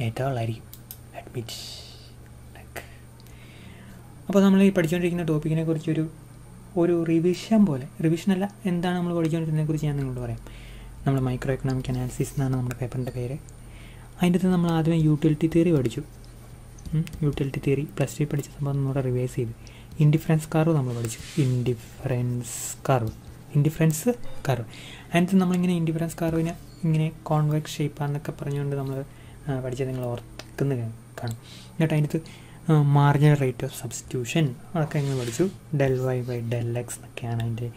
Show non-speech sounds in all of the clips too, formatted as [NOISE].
ഏറ്റവും അഡ്മിറ്റ് അപ്പോൾ നമ്മൾ ഈ പഠിച്ചുകൊണ്ടിരിക്കുന്ന ടോപ്പിക്കിനെ കുറിച്ചൊരു ഒരു റിവിഷൻ പോലെ റിവിഷൻ അല്ല എന്താണ് നമ്മൾ പഠിച്ചുകൊണ്ടിരുന്നതിനെ കുറിച്ച് ഞാൻ നിങ്ങളോട് പറയാം. നമ്മൾ മൈക്രോ എക്കണോമിക് അനാലിസിസ് എന്നാണ് നമ്മുടെ പേപ്പറിന്റെ പേര്. അതിന്റെ അകത്ത് നമ്മൾ ആദ്യമേ യൂട്ടിലിറ്റി തിയറി പഠിച്ചു. യൂട്ടിലിറ്റി തിയറി പ്ലസ് ടു പഠിച്ച സംഭവം നമ്മളോട് റിവൈസ് ചെയ്ത്. ഇൻഡിഫറൻസ് കർവ് നമ്മൾ പഠിച്ചു. ഇൻഡിഫറൻസ് കർവ് ഇൻഡിഫറൻസ് കർവ് അതിനകത്ത് നമ്മളിങ്ങനെ ഇൻഡിഫറൻസ് കർവിനെ ഇങ്ങനെ കോൺവെക്സ് ഷേപ്പാന്നൊക്കെ പറഞ്ഞുകൊണ്ട് നമ്മൾ പഠിച്ചത് നിങ്ങൾ ഓർക്കുന്ന കാണും. എന്നിട്ട് അതിനകത്ത് മാർജിനൽ റേറ്റ് ഓഫ് സബ്സ്റ്റിറ്റ്യൂഷൻ അതൊക്കെ ഇങ്ങനെ പഠിച്ചു. Del Y by del X എന്നൊക്കെയാണ് അതിന്റെ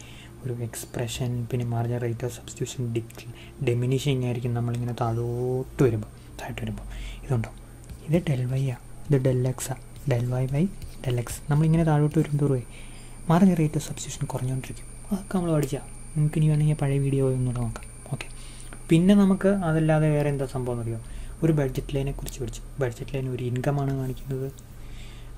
ഒരു എക്സ്പ്രഷൻ പിന്നെ മാർജിനൽ റേറ്റ് ഓഫ് സബ്സ്റ്റിറ്റ്യൂഷൻ ഡിക് ഡെമിനിഷിങ് ആയിരിക്കും നമ്മളിങ്ങനെ താഴോട്ട് വരുമ്പോൾ താഴോട്ട് വരുമ്പോൾ ഇതുണ്ടോ? ഇത് ഡെൽ വൈ ആ. ഇത് del X del Y by del X നമ്മളിങ്ങനെ താഴോട്ട് വരും പോയി മാർജിനൽ റേറ്റ് ഓഫ് സബ്സ്റ്റിറ്റ്യൂഷൻ കുറഞ്ഞുകൊണ്ടിരിക്കും. അതൊക്കെ നമ്മൾ പഠിച്ചാൽ നിങ്ങൾക്ക് ഇനി വേണമെങ്കിൽ പഴയ വീഡിയോ ഒന്നുകൂടെ നോക്കാം. ഓക്കെ പിന്നെ നമുക്ക് അതല്ലാതെ വേറെ എന്താ സംഭവം എന്നറിയോ? ഒരു ബഡ്ജറ്റ് ലൈനെ കുറിച്ച് പഠിച്ചു. ബഡ്ജറ്റ് ലൈൻ ഒരു ഇൻകമാണ് കാണിക്കുന്നത്.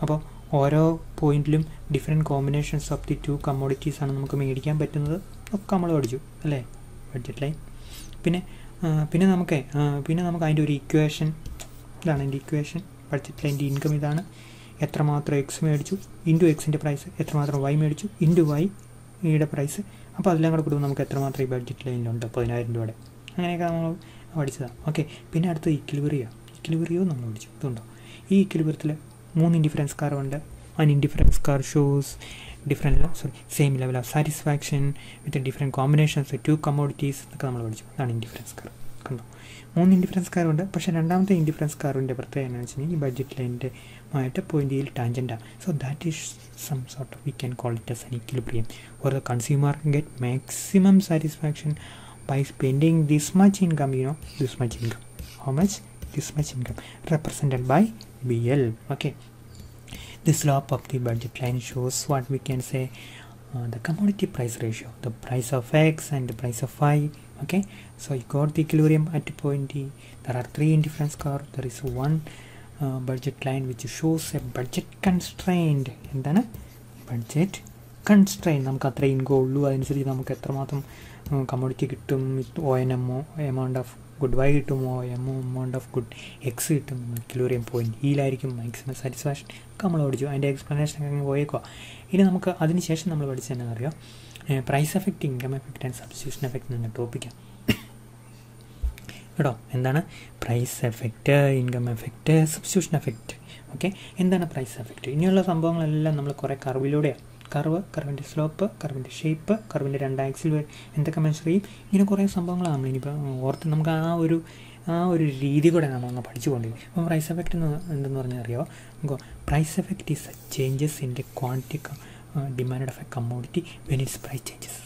അപ്പോൾ ഓരോ പോയിന്റിലും different combinations of the two commodities ആണ് നമുക്ക് മേടിക്കാൻ പറ്റുന്നത്. ഒക്കെ നമ്മൾ പഠിച്ചു അല്ലേ? ബഡ്ജറ്റ് ലൈൻ പിന്നെ പിന്നെ നമുക്ക് പിന്നെ നമുക്ക് അതിന്റെ ഒരു ഇക്വേഷൻ ഇതാണ് എന്റെ ഇക്വേഷൻ ബഡ്ജറ്റ് ലൈന്റെ ഇൻകം ഇതാണ്. എത്രമാത്രം എക്സ് മേടിച്ചു? ഇന്റു എക്സിന്റെ പ്രൈസ് എത്രമാത്രം വൈ മേടിച്ചു? ഇന്റു വൈ യുടെ പ്രൈസ് അപ്പോൾ അതെല്ലാം കൂടെ കൂടുമ്പോൾ നമുക്ക് എത്രമാത്രം ഈ ബഡ്ജറ്റ് ലൈനിലുണ്ട് പതിനായിരം രൂപയുടെ. അങ്ങനെയൊക്കെ നമ്മൾ പഠിച്ചതാണ് ഓക്കെ പിന്നെ അടുത്ത ഇക്ലിവറിയോ ഇക്ലിവറിയോ നമ്മൾ പഠിച്ചു ഇതുണ്ടോ? ഈ ഇക്ലിവറിയത്തിൽ മൂന്ന് ഇൻഡിഫറൻസ് കാറുണ്ട് an indifference curve shows different sorry same level of satisfaction with different combinations two commodities എന്നൊക്കെ നമ്മൾ പഠിച്ചു. അതാണ് ഇൻഡിഫറൻസ് കാർ കണ്ടോ? മൂന്ന് ഇൻഡിഫറൻസ് കാറുണ്ട് പക്ഷേ രണ്ടാമത്തെ ഇൻഡിഫറൻസ് കാറിന്റെ പ്രത്യേകത എന്ന് വെച്ചിട്ടുണ്ടെങ്കിൽ ഈ ബഡ്ജറ്റ് ലൈന്റെ ആയിട്ട് പോയിന്റിൽ ടാൻജന്റാണ് so that is some sort of we can call it as an equilibrium or the consumer get maximum satisfaction by spending this much income you know this much income how much this much income represented by bl okay the slope of the budget line shows what we can say uh, the commodity price ratio the price of x and the price of y okay so you got the equilibrium at point e there are three indifference curve there is one uh, budget line which shows a budget constraint എന്താണ് budget constrain നമുക്ക് അത്ര income ഉള്ളൂ അതനുസരിച്ച് നമുക്ക് എത്രമാത്രം commodity കിട്ടും ഒ N എമ്മോ എമൗണ്ട് ഓഫ് ഗുഡ് ബൈ കിട്ടുമോ എമ്മോ എമൗണ്ട് ഓഫ് ഗുഡ് എക്സ് കിട്ടും കിലോറിയം പോയിന്റ് ഈയിലായിരിക്കും മാക്സിമം സാറ്റിസ്ഫാക്ഷൻ ഒക്കെ നമ്മൾ പഠിച്ചു. അതിന്റെ എക്സ്പ്ലനേഷൻ ഒക്കെ അങ്ങ് പോയേക്കോ ഇനി നമുക്ക് അതിന് ശേഷം നമ്മൾ പഠിച്ചത് അറിയാം? Price effect income effect and substitution effect എന്ന ടോപ്പിക്കാണ് കേട്ടോ? എന്താണ്? Price effect income effect substitution effect okay എന്താണ് പ്രൈസ് എഫക്റ്റ് ഇനിയുള്ള സംഭവങ്ങളെല്ലാം നമ്മൾ കുറേ കർവിലൂടെയാണ് കർവ് കർവിന്റെ സ്ലോപ്പ് കർവിന്റെ ഷേപ്പ് കർവിന്റെ രണ്ട് ആക്സിൽ എന്തൊക്കെ മെൻഷർ ചെയ്യും? ഇങ്ങനെ കുറേ സംഭവങ്ങളാണ് നമ്മൾ ഇനിയിപ്പോൾ ഓർത്ത് നമുക്ക് ആ ഒരു ആ ഒരു രീതി കൂടെ നമ്മൾ അങ്ങ് പഠിച്ചു പോകേണ്ടത് അപ്പോൾ പ്രൈസ് എഫക്റ്റ് എന്ന് എന്തെന്ന് പറഞ്ഞാൽ അറിയാമോ നമുക്ക് price effect is changes in the quantity demand of a commodity when its price changes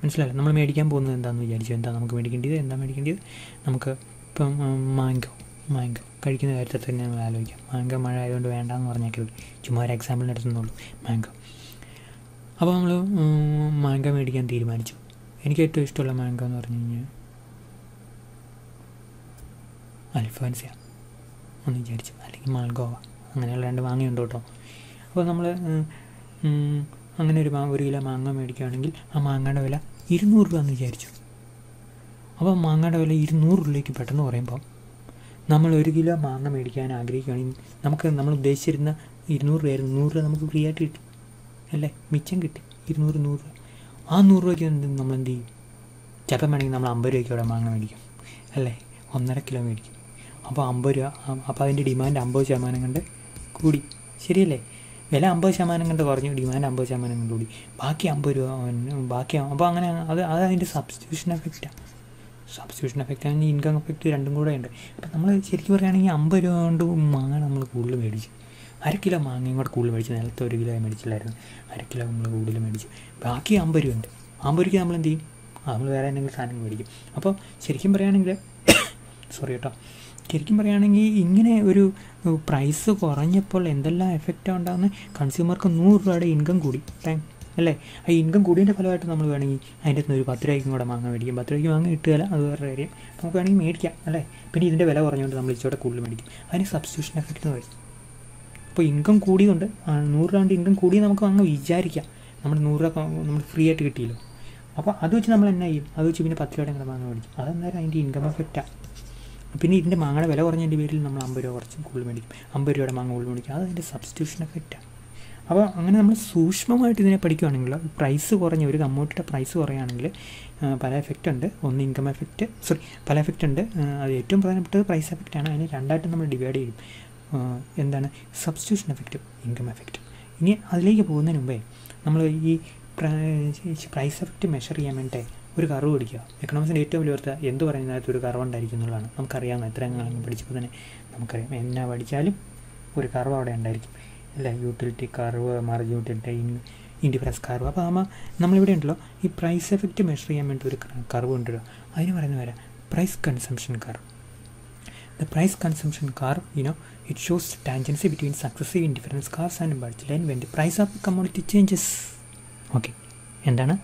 മനസ്സിലായില്ല നമ്മൾ മേടിക്കാൻ പോകുന്നത് എന്താണെന്ന് വിചാരിച്ചു? എന്താ നമുക്ക് മേടിക്കേണ്ടത് എന്താ മേടിക്കേണ്ടത് നമുക്ക് ഇപ്പം മാങ്കോ മാങ്കോ കഴിക്കുന്ന കാര്യത്തിൽ തന്നെ നമ്മൾ ആലോചിക്കാം. മാങ്കോ മഴ ആയതുകൊണ്ട് വേണ്ടാന്ന് പറഞ്ഞേക്കരുത്. ചുമ്മാ ഒരു എക്സാമ്പിളിന് എടുത്തുന്നുള്ളൂ മാങ്കോ അപ്പോൾ നമ്മൾ മാങ്ക മേടിക്കാൻ തീരുമാനിച്ചു. എനിക്ക് ഏറ്റവും ഇഷ്ടമുള്ള മാങ്ക എന്ന് പറഞ്ഞു കഴിഞ്ഞാൽ അൽഫാൻസിയ. എന്ന് വിചാരിച്ചു. അല്ലെങ്കിൽ മാൽഗോവ അങ്ങനെയുള്ള രണ്ട് മാങ്ങയുണ്ട് കേട്ടോ. അപ്പോൾ നമ്മൾ അങ്ങനെ ഒരു ഒരു കിലോ മാങ്ങ മേടിക്കുകയാണെങ്കിൽ ആ മാങ്ങയുടെ വില ഇരുന്നൂറ് രൂപ എന്ന് വിചാരിച്ചു. അപ്പോൾ മാങ്ങയുടെ വില ഇരുന്നൂറ് രൂപയ്ക്ക് പെട്ടെന്ന് പറയുമ്പോൾ നമ്മൾ ഒരു കിലോ മാങ്ങ മേടിക്കാൻ ആഗ്രഹിക്കുകയാണെങ്കിൽ നമുക്ക് നമ്മൾ ഉദ്ദേശിച്ചിരുന്ന ഇരുന്നൂറ് രൂപ നൂറ് രൂപ നമുക്ക് ഫ്രീ ആയിട്ട് അല്ലേ? മിച്ചം കിട്ടി. ഇരുന്നൂറ് നൂറ്. രൂപ ആ നൂറ് രൂപയ്ക്ക് നമ്മൾ എന്ത് ചെയ്യും? ചിലപ്പം വേണമെങ്കിൽ നമ്മൾ അമ്പത് രൂപയ്ക്ക് അവിടെ മാങ്ങ മേടിക്കും. അല്ലേ? ഒന്നര കിലോ മേടിക്കും. അപ്പോൾ അമ്പത് രൂപ അപ്പോൾ അതിന്റെ ഡിമാൻഡ് അമ്പത് ശതമാനം കണ്ട് കൂടി. ശരിയല്ലേ? വില അമ്പത് ശതമാനം കണ്ട് കുറഞ്ഞു ഡിമാൻഡ് അമ്പത് ശതമാനം കണ്ട് കൂടി. ബാക്കി അമ്പത് രൂപ ബാക്കി അപ്പോൾ അങ്ങനെ അത് അത് അതിന്റെ സബ്സ്റ്റിറ്റ്യൂഷൻ എഫക്റ്റാണ് സബ്സ്റ്റിറ്റ്യൂഷൻ എഫക്റ്റ് ആണെങ്കിൽ ഇൻകം എഫക്റ്റ് രണ്ടും കൂടെ ഉണ്ട്. അപ്പം നമ്മൾ ശരിക്കും പറയുകയാണെങ്കിൽ അമ്പത് രൂപ കൊണ്ട് മാങ്ങ നമ്മൾ കൂടുതൽ മേടിച്ചു. അര കിലോ മാങ്ങയും കൂടെ കൂടുതൽ മേടിച്ചു നേരത്തെ ഒരു കിലോ മേടിച്ചില്ലായിരുന്നു. അര കിലോ നമ്മൾ കൂടുതൽ മേടിച്ചു. ബാക്കി അമ്പത് രൂപ ഉണ്ട് അമ്പത് രൂപയ്ക്ക് നമ്മൾ എന്ത് ചെയ്യും? നമ്മൾ വേറെ എന്തെങ്കിലും സാധനങ്ങൾ മേടിക്കും. അപ്പോൾ ശരിക്കും പറയുകയാണെങ്കിൽ സോറി കേട്ടോ. ശരിക്കും പറയുകയാണെങ്കിൽ ഇങ്ങനെ ഒരു പ്രൈസ് കുറഞ്ഞപ്പോൾ എന്തെല്ലാം എഫക്റ്റാണ് ഉണ്ടാകുന്നത് കൺസ്യൂമർക്ക് നൂറ് രൂപയുടെ ഇൻകം കൂടി. താങ്ക് അല്ലേ? ആ ഇൻകം കൂടിയതിന്റെ ഫലമായിട്ട് നമ്മൾ വേണമെങ്കിൽ അതിന്റെ അകത്ത് ഒരു പത്ത് രൂപയ്ക്കും കൂടെ മാങ്ങ മേടിക്കും. പത്ത് രൂപയ്ക്ക് മാങ്ങ കിട്ടുകയില്ല അത് വേറെ കാര്യം. നമുക്ക് വേണമെങ്കിൽ മേടിക്കാം അല്ലേ? പിന്നെ ഇതിന്റെ വില കുറഞ്ഞുകൊണ്ട് നമ്മൾ ഇച്ചിരി കൂടുതൽ മേടിക്കും. അതിന് സബ്സ്റ്റിറ്റ്യൂഷൻ എഫക്റ്റ് എന്ന് പറയും അപ്പോൾ ഇൻകം കൂടിയതുകൊണ്ട് നൂറ് രൂപ ഇൻകം കൂടി നമുക്ക് അങ്ങ് വിചാരിക്കാം. നമ്മൾ നൂറ് രൂപ നമ്മൾ ഫ്രീ ആയിട്ട് കിട്ടിയല്ലോ. അപ്പോൾ അത് വെച്ച് നമ്മൾ എന്നാ ചെയ്യും? അത് വെച്ച് പിന്നെ പത്ത് രൂപയുടെ ഇങ്ങനെ മാങ്ങ മേടിക്കും. അതെന്നാലും അതിന്റെ ഇൻകം എഫക്റ്റാണ് പിന്നെ ഇതിന്റെ മാങ്ങയുടെ വില കുറഞ്ഞതിന്റെ പേരിൽ നമ്മൾ അമ്പത് രൂപ കുറച്ച് കൂടുതൽ മേടിക്കും. അമ്പത് രൂപയുടെ മാങ്ങ കൂടുതൽ മേടിക്കും. അത് അതിന്റെ സബ്സ്റ്റിറ്റ്യൂഷൻ എഫക്റ്റാണ് അപ്പോൾ അങ്ങനെ നമ്മൾ സൂക്ഷ്മമായിട്ട് ഇതിനെ പഠിക്കുകയാണെങ്കിൽ പ്രൈസ് കുറഞ്ഞ ഒരു കമ്മോട്ടിയുടെ പ്രൈസ് കുറയുകയാണെങ്കിൽ പല എഫക്റ്റ് ഉണ്ട്. ഒന്ന് ഇൻകം എഫക്റ്റ് സോറി പല എഫക്റ്റ് ഉണ്ട്. അത് ഏറ്റവും പ്രധാനപ്പെട്ടത് പ്രൈസ് എഫക്റ്റാണ് അതിനെ രണ്ടായിട്ട് നമ്മൾ ഡിവൈഡ് ചെയ്യും. എന്താണ്? സബ്സ്റ്റിറ്റ്യൂഷൻ എഫക്റ്റ് ഇൻകം എഫക്റ്റ് ഇനി അതിലേക്ക് പോകുന്നതിന് മുമ്പേ നമ്മൾ ഈ പ്രൈസ് എഫക്റ്റ് മെഷർ ചെയ്യാൻ വേണ്ടി ഒരു കർവ് പിടിക്കുക. എക്കണോമിക്സിന്റെ ഏറ്റവും വലിയ വാർത്ത എന്ത് പറയുന്നതിനകത്ത് ഒരു കർവ് ഉണ്ടായിരിക്കും എന്നുള്ളതാണ്. നമുക്കറിയാവുന്ന എത്ര കാലം പഠിച്ചപ്പോൾ തന്നെ നമുക്കറിയാം എന്നാ പഠിച്ചാലും ഒരു കർവ് അവിടെ ഉണ്ടായിരിക്കും. അല്ല? Utility curve margin utility indifference curve അപ്പോൾ നമ്മൾ നമ്മളിവിടെ ഉണ്ടല്ലോ ഈ പ്രൈസ് എഫക്റ്റ് മെഷർ ചെയ്യാൻ വേണ്ടി ഒരു കർവ് ഉണ്ടല്ലോ അതിന് പറയുന്ന വരാം price consumption curve the price consumption curve you know it shows tangency between successive indifference curves and budget line when the price of commodity changes okay എന്താണ്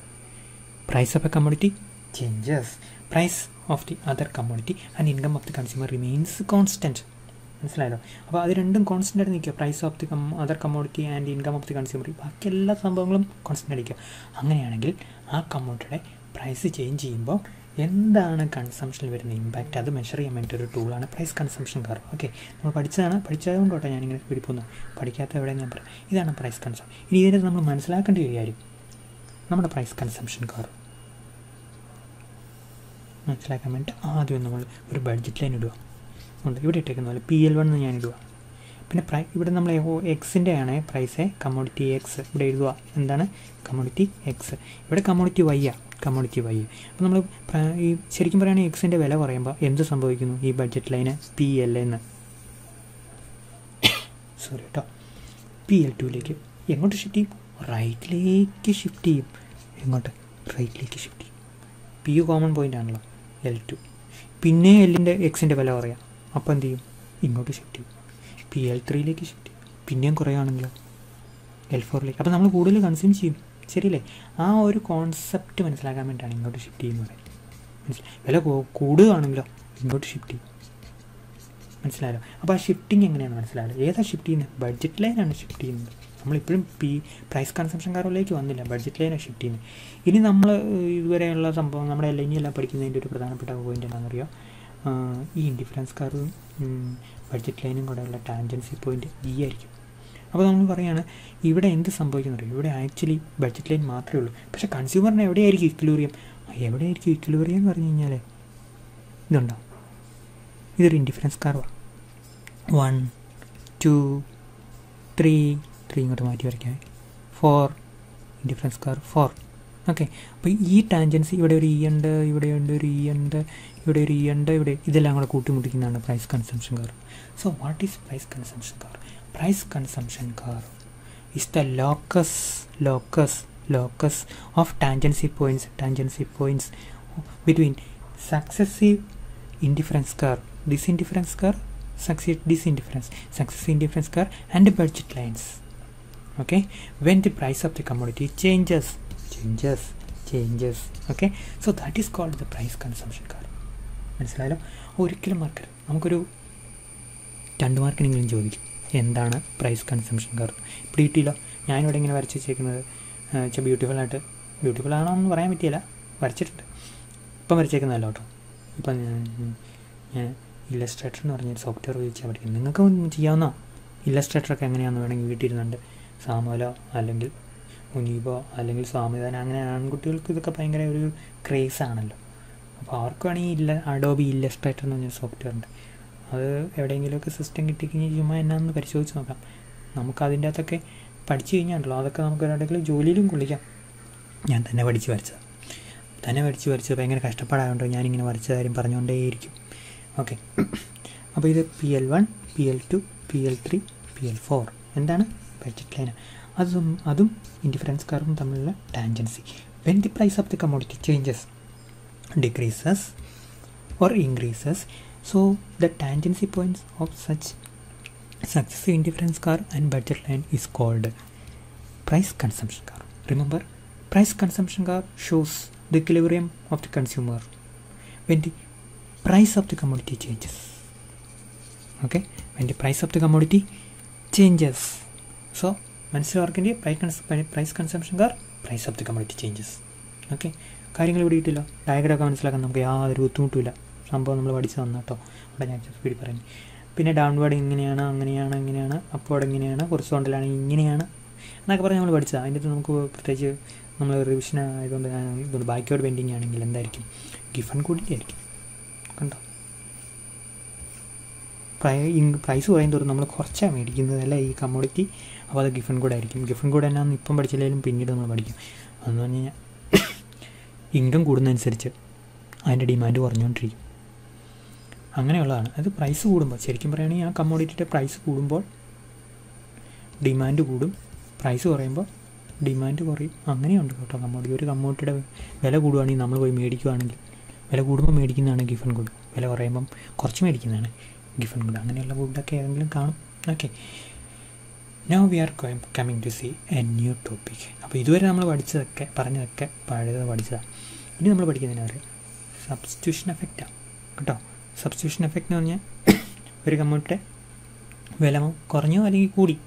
price of a commodity changes price of the other commodity and income of the consumer remains constant മനസ്സിലായല്ലോ അപ്പോൾ അത് രണ്ടും constant ആയിട്ട് നിൽക്കുക. Price of the come other commodity and income of the consumer ബാക്കി എല്ലാ സംഭവങ്ങളും കോൺസ്റ്റന്റ് ആയിരിക്കുക അങ്ങനെയാണെങ്കിൽ ആ കമ്മോഡിറ്റിയുടെ പ്രൈസ് ചേഞ്ച് ചെയ്യുമ്പോൾ എന്താണ് കൺസംഷനിൽ വരുന്ന ഇമ്പാക്റ്റ് അത് മെഷർ ചെയ്യാൻ വേണ്ടി ഒരു ടൂളാണ് പ്രൈസ് കൺസംഷൻ കർവ് ഓക്കെ നമ്മൾ പഠിച്ചതാണ്. പഠിച്ചതുകൊണ്ടോട്ടെ ഞാനിങ്ങനെ പിടിപ്പുന്നു പഠിക്കാത്ത എവിടെ ഞാൻ പറയാം. ഇതാണ് പ്രൈസ് കൺസം ഇനി ഇതിനെ നമ്മൾ മനസ്സിലാക്കേണ്ട ഒരു കാര്യം നമ്മുടെ പ്രൈസ് കൺസംഷൻ കർവ് മനസ്സിലാക്കാൻ വേണ്ടി ആദ്യം നമ്മൾ ഒരു ബഡ്ജറ്റ് ലൈൻ ഇടുക. ഉണ്ട്. ഇവിടെ ഇട്ടേക്കുന്ന പോലെ പി എൽ വൺ എന്ന് ഞാൻ ഇടുക. പിന്നെ പ്രൈ ഇവിടെ നമ്മൾ എക്സിന്റെ ആണ് പ്രൈസ് കമ്മോഡിറ്റി എക്സ് ഇവിടെ എഴുതുക. എന്താണ്? കമ്മോഡിറ്റി എക്സ് ഇവിടെ കമ്മോഡിറ്റി വൈ ആ. കമ്മോഡിറ്റി വൈ അപ്പോൾ നമ്മൾ ഈ ശരിക്കും പറയുകയാണെങ്കിൽ എക്സിന്റെ വില കുറയുമ്പോൾ എന്ത് സംഭവിക്കുന്നു? ഈ ബഡ്ജറ്റ് ലൈന് പി എൽ എന്ന് സോറി കേട്ടോ പി എൽ ടുവിലേക്ക് എങ്ങോട്ട് ഷിഫ്റ്റ് ചെയ്യും? റൈറ്റിലേക്ക് ഷിഫ്റ്റ് ചെയ്യും. എങ്ങോട്ട്? റൈറ്റിലേക്ക് ഷിഫ്റ്റ് ചെയ്യും. പി യു കോമൺ പോയിന്റ് ആണല്ലോ. എൽ ടു പിന്നെ എല്ലിന്റെ എക്സിന്റെ വില കുറയാം. അപ്പോൾ എന്ത് ചെയ്യും? ഇങ്ങോട്ട് ഷിഫ്റ്റ് ചെയ്യും. പി എൽ ത്രീയിലേക്ക് ഷിഫ്റ്റ് ചെയ്യും. പിന്നെയും കുറയുകയാണെങ്കിലോ എൽ ഫോറിലേക്ക് അപ്പോൾ നമ്മൾ കൂടുതൽ കൺസ്യൂം ചെയ്യും. ശരിയല്ലേ ആ ഒരു കോൺസെപ്റ്റ് മനസ്സിലാക്കാൻ വേണ്ടിയിട്ടാണ് ഇങ്ങോട്ട് ഷിഫ്റ്റ് ചെയ്യുന്നത്. മനസ്സിലായി? വില കൂടുകയാണെങ്കിലോ ഇങ്ങോട്ട് ഷിഫ്റ്റ് ചെയ്യും. മനസ്സിലായല്ലോ അപ്പോൾ ആ ഷിഫ്റ്റിംഗ് എങ്ങനെയാണ് മനസ്സിലായത്? ഏതാ ഷിഫ്റ്റ് ചെയ്യുന്നത്? ബഡ്ജറ്റ് ലൈനാണ് ഷിഫ്റ്റ് ചെയ്യുന്നത്. നമ്മളിപ്പോഴും പി പ്രൈസ് കൺസംഷൻ കാറിലേക്ക് വന്നില്ല. ബഡ്ജറ്റ് ലൈനാണ് ഷിഫ്റ്റ് ചെയ്യുന്നത്. ഇനി നമ്മൾ ഇതുവരെയുള്ള സംഭവം നമ്മുടെ എൽ ഇനിയെല്ലാം പഠിക്കുന്നതിന്റെ ഒരു പ്രധാനപ്പെട്ട പോയിന്റ് എന്താണെന്നറിയോ? ഈ ഇൻഡിഫറൻസ് കാറും ബഡ്ജറ്റ് ലൈനും കൂടെയുള്ള ടാൻജൻസി പോയിന്റ് ഈ ആയിരിക്കും. അപ്പോൾ നമ്മൾ പറയുകയാണ് ഇവിടെ എന്ത് സംഭവിക്കുന്നത് ഇവിടെ ആക്ച്വലി ബഡ്ജറ്റ് ലൈൻ മാത്രമേ ഉള്ളൂ. പക്ഷേ കൺസ്യൂമറിന് എവിടെയായിരിക്കും ഇക്വലൂറിയം എവിടെയായിരിക്കും ഇക്വലൂറിയം എന്ന് പറഞ്ഞു കഴിഞ്ഞാൽ ഇതുണ്ടോ? ഇതൊരു ഇൻഡിഫറൻസ് കാർവാണ് വൺ ടു ത്രീ ത്രീ ഇങ്ങോട്ട് മാറ്റി വരയ്ക്കാം four indifference curve four okay അപ്പോൾ ഈ ടാൻജൻസി ഇവിടെ ഒരു ഇ ഉണ്ട് ഇവിടെ ഉണ്ട് ഒരു ഇ ഉണ്ട് ഇവിടെ ഒരു ഇ ഉണ്ട് ഇവിടെ ഇതെല്ലാം കൂടെ കൂട്ടിമുട്ടിക്കുന്നതാണ് price consumption curve so what is price consumption curve price consumption curve is the locus locus locus of tangency points tangency points between successive indifference curve this indifference curve succeed this indifference successive indifference curve and budget lines okay when the price of the commodity changes changes changes okay so that is called the price consumption curve മനസ്സിലായാലോ ഒരിക്കലും മറക്കരുത് നമുക്കൊരു രണ്ട് മാർക്കിനെങ്കിലും ചോദിക്കും എന്താണ് price consumption curve ഇപ്പോൾ കിട്ടിയില്ല. ഞാനിവിടെ ഇങ്ങനെ വരച്ച് വെച്ചേക്കുന്നത് വെച്ചാൽ ആയിട്ട് ബ്യൂട്ടിഫുൾ ആണോ എന്ന് പറയാൻ പറ്റിയില്ല. വരച്ചിട്ടുണ്ട്. ഇപ്പം വരച്ചേക്കുന്നതല്ല കേട്ടോ. ഇപ്പം ഞാൻ ഇല്ലസ്ട്രേറ്റർ എന്ന് പറഞ്ഞൊരു സോഫ്റ്റ്വെയർ ഉപയോഗിച്ചാൽ പഠിക്കുന്നത്. നിങ്ങൾക്ക് ചെയ്യാവുന്ന? ഇല്ലസ്ട്രേറ്ററൊക്കെ എങ്ങനെയാണെന്ന് വേണമെങ്കിൽ വീട്ടിലിരുന്നുണ്ട് സാമോലോ അല്ലെങ്കിൽ മുനീബോ അല്ലെങ്കിൽ സ്വാമിദാന അങ്ങനെ ആൺകുട്ടികൾക്ക് ഇതൊക്കെ ഭയങ്കര ഒരു ക്രേസ് ആണല്ലോ. അപ്പോൾ അവർക്ക് വേണമെങ്കിൽ ഇല്ല അഡോബി ഇല്ലസ്ട്രേറ്റർ എന്ന് പറഞ്ഞൊരു സോഫ്റ്റ്വെയർ ഉണ്ട്. അത് എവിടെയെങ്കിലുമൊക്കെ സിസ്റ്റം കിട്ടിക്കഴിഞ്ഞാൽ ചുമ്മാ എന്നാന്ന് പരിശോധിച്ച് നോക്കാം. നമുക്ക് അതിന്റെ അകത്തൊക്കെ പഠിച്ചു കഴിഞ്ഞാണല്ലോ അതൊക്കെ നമുക്ക് ഒരാടെങ്കിലും ജോലിയിലും കൊള്ളിക്കാം. ഞാൻ തന്നെ പഠിച്ച് വരച്ചത്. തന്നെ പഠിച്ച് വരച്ചത് ഭയങ്കര കഷ്ടപ്പാടായതുകൊണ്ട് ഞാനിങ്ങനെ വരച്ച കാര്യം പറഞ്ഞുകൊണ്ടേയിരിക്കും. ഓക്കെ. അപ്പോൾ ഇത് P L one P L two P L three P L four എന്താണ്? ബഡ്ജറ്റ് ലൈൻ അതും അതും ഇൻഡിഫറൻസ് കാർവും തമ്മിലുള്ള tangency when the price of the commodity changes decreases or increases So the tangency points of such successive indifference curve and budget line is called price consumption curve. Remember, price consumption curve shows the equilibrium of the consumer when the price of the commodity changes. Okay, when the price of the commodity changes. So മനസ്സിലാർക്കിന്റെ price price consumption curve price of the commodity changes okay കാര്യങ്ങൾ ഇവിടെ കിട്ടില്ല ഡയഗ്രമൊക്കെ മനസ്സിലാക്കാൻ നമുക്ക് യാതൊരു ബുദ്ധിമുട്ടുമില്ല സംഭവം നമ്മൾ പഠിച്ചു തന്നു കേട്ടോ. അവിടെ ഞാൻ സ്പീഡിൽ പറയുന്നത് പിന്നെ ഡൗൺവേർഡ് ഇങ്ങനെയാണ് അങ്ങനെയാണ് ഇങ്ങനെയാണ് എങ്ങനെയാണ് കുറച്ച് കൊണ്ടിലാണ് ഇങ്ങനെയാണ് എന്നൊക്കെ പറഞ്ഞ് നമ്മൾ പഠിച്ചത്. അതിന്റെ അകത്ത് നമുക്ക് പ്രത്യേകിച്ച് നമ്മൾ റിവിഷൻ ആയതുകൊണ്ട് ഞാൻ ഇതുകൊണ്ട് ബാക്ക്വേർഡ് പെൻഡിങ് ആണെങ്കിൽ എന്തായിരിക്കും? ഗിഫൺ കൂടിന്റെ ആയിരിക്കും. കണ്ടോ? പ്രൈ പ്രൈസ് കുറയും തോറും നമ്മൾ കുറച്ചാണ് മേടിക്കുന്നത് അല്ല ഈ കമ്മോഡിറ്റി അപ്പോൾ അത് ഗിഫൺ കൂടെ ആയിരിക്കും. ഗിഫൺ കൂടെ എന്നാന്ന് ഇപ്പം പഠിച്ചില്ലെങ്കിലും പിന്നീട് നമ്മൾ പഠിക്കും. അതെന്ന് പറഞ്ഞു കഴിഞ്ഞാൽ ഇൻകം [COUGHS] കൂടുന്നതനുസരിച്ച് അതിന്റെ ഡിമാൻഡ് കുറഞ്ഞുകൊണ്ടിരിക്കും. അങ്ങനെയുള്ളതാണ്. അത് പ്രൈസ് കൂടുമ്പോൾ ശരിക്കും പറയുകയാണെങ്കിൽ ആ കമ്മോഡിറ്റിയുടെ പ്രൈസ് കൂടുമ്പോൾ ഡിമാൻഡ് കൂടും. പ്രൈസ് കുറയുമ്പോൾ ഡിമാൻഡ് കുറയും. അങ്ങനെയുണ്ട് കേട്ടോ കമ്മോഡിറ്റി ഒരു കമ്മോഡിറ്റിയുടെ വില കൂടുവാണെങ്കിൽ നമ്മൾ പോയി മേടിക്കുകയാണെങ്കിൽ വില കൂടുമ്പോൾ മേടിക്കുന്നതാണ് ഗിഫൻ ഗുഡ് വില കുറയുമ്പം കുറച്ച് മേടിക്കുന്നതാണ് ഗിഫൻ ഗുഡ് അങ്ങനെയുള്ള ഗുഡൊക്കെ ഏതെങ്കിലും കാണും. Okay now we are coming to see a new topic അപ്പോൾ ഇതുവരെ നമ്മൾ പഠിച്ചതൊക്കെ പറഞ്ഞതൊക്കെ പഴയത് പഠിച്ചതാണ് ഇനി നമ്മൾ പഠിക്കുന്നതിന് അറിയാം സബ്സ്റ്റിറ്റ്യൂഷൻ എഫക്റ്റാണ് കേട്ടോ? സബ്സ്റ്റിറ്റ്യൂഷൻ എഫക്റ്റ് എന്ന് പറഞ്ഞാൽ ഒരു കമ്മ്യൂണിറ്റിയുടെ വില കുറഞ്ഞോ അല്ലെങ്കിൽ കൂടി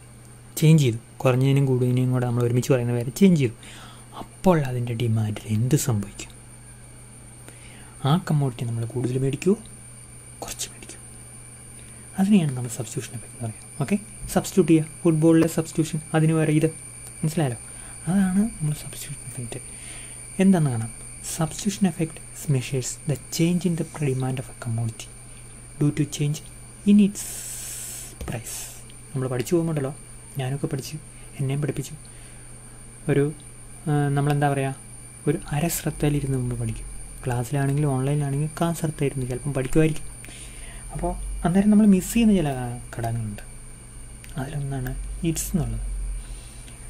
ചേഞ്ച് ചെയ്തു. കുറഞ്ഞതിനും കൂടുതലിനും കൂടെ നമ്മൾ ഒരുമിച്ച് പറയുന്ന വില ചേഞ്ച് ചെയ്തു. അപ്പോൾ അതിന്റെ ഡിമാൻഡിൽ എന്ത് സംഭവിക്കും? ആ കമ്മോഡിറ്റി നമ്മൾ കൂടുതൽ മേടിക്കുമോ കുറച്ച് മേടിക്കും അതിനെയാണ് നമ്മൾ സബ്സ്റ്റിറ്റ്യൂഷൻ എഫക്റ്റ് എന്ന് പറയുന്നത്. ഓക്കെ സബ്സ്റ്റിറ്റ്യൂട്ട് ചെയ്യുക. ഫുട്ബോളിലെ സബ്സ്റ്റിറ്റ്യൂഷൻ അതിന് വേറെ ഇത്. മനസ്സിലായല്ലോ? അതാണ് നമ്മൾ സബ്സ്റ്റിറ്റ്യൂഷൻ എഫക്റ്റ് എന്താണെന്ന് കാണാം. Substitution effect measures the change in the demand of a commodity due to change in its price നമ്മൾ പഠിച്ചു പോകുമ്പോണ്ടല്ലോ ഞാനൊക്കെ പഠിച്ചു എന്നെയും പഠിപ്പിച്ചു. ഒരു നമ്മളെന്താ പറയുക ഒരു അര ശ്രദ്ധയിലിരുന്ന് നമ്മൾ പഠിക്കും. ക്ലാസ്സിലാണെങ്കിലും ഓൺലൈനിലാണെങ്കിലും കാ ശ്രദ്ധയിരുന്ന് ചിലപ്പം പഠിക്കുമായിരിക്കും. അപ്പോൾ അന്നേരം നമ്മൾ മിസ് ചെയ്യുന്ന ചില ഘടകങ്ങളുണ്ട്. അതിലൊന്നാണ് ഇറ്റ്സ് എന്നുള്ളത്.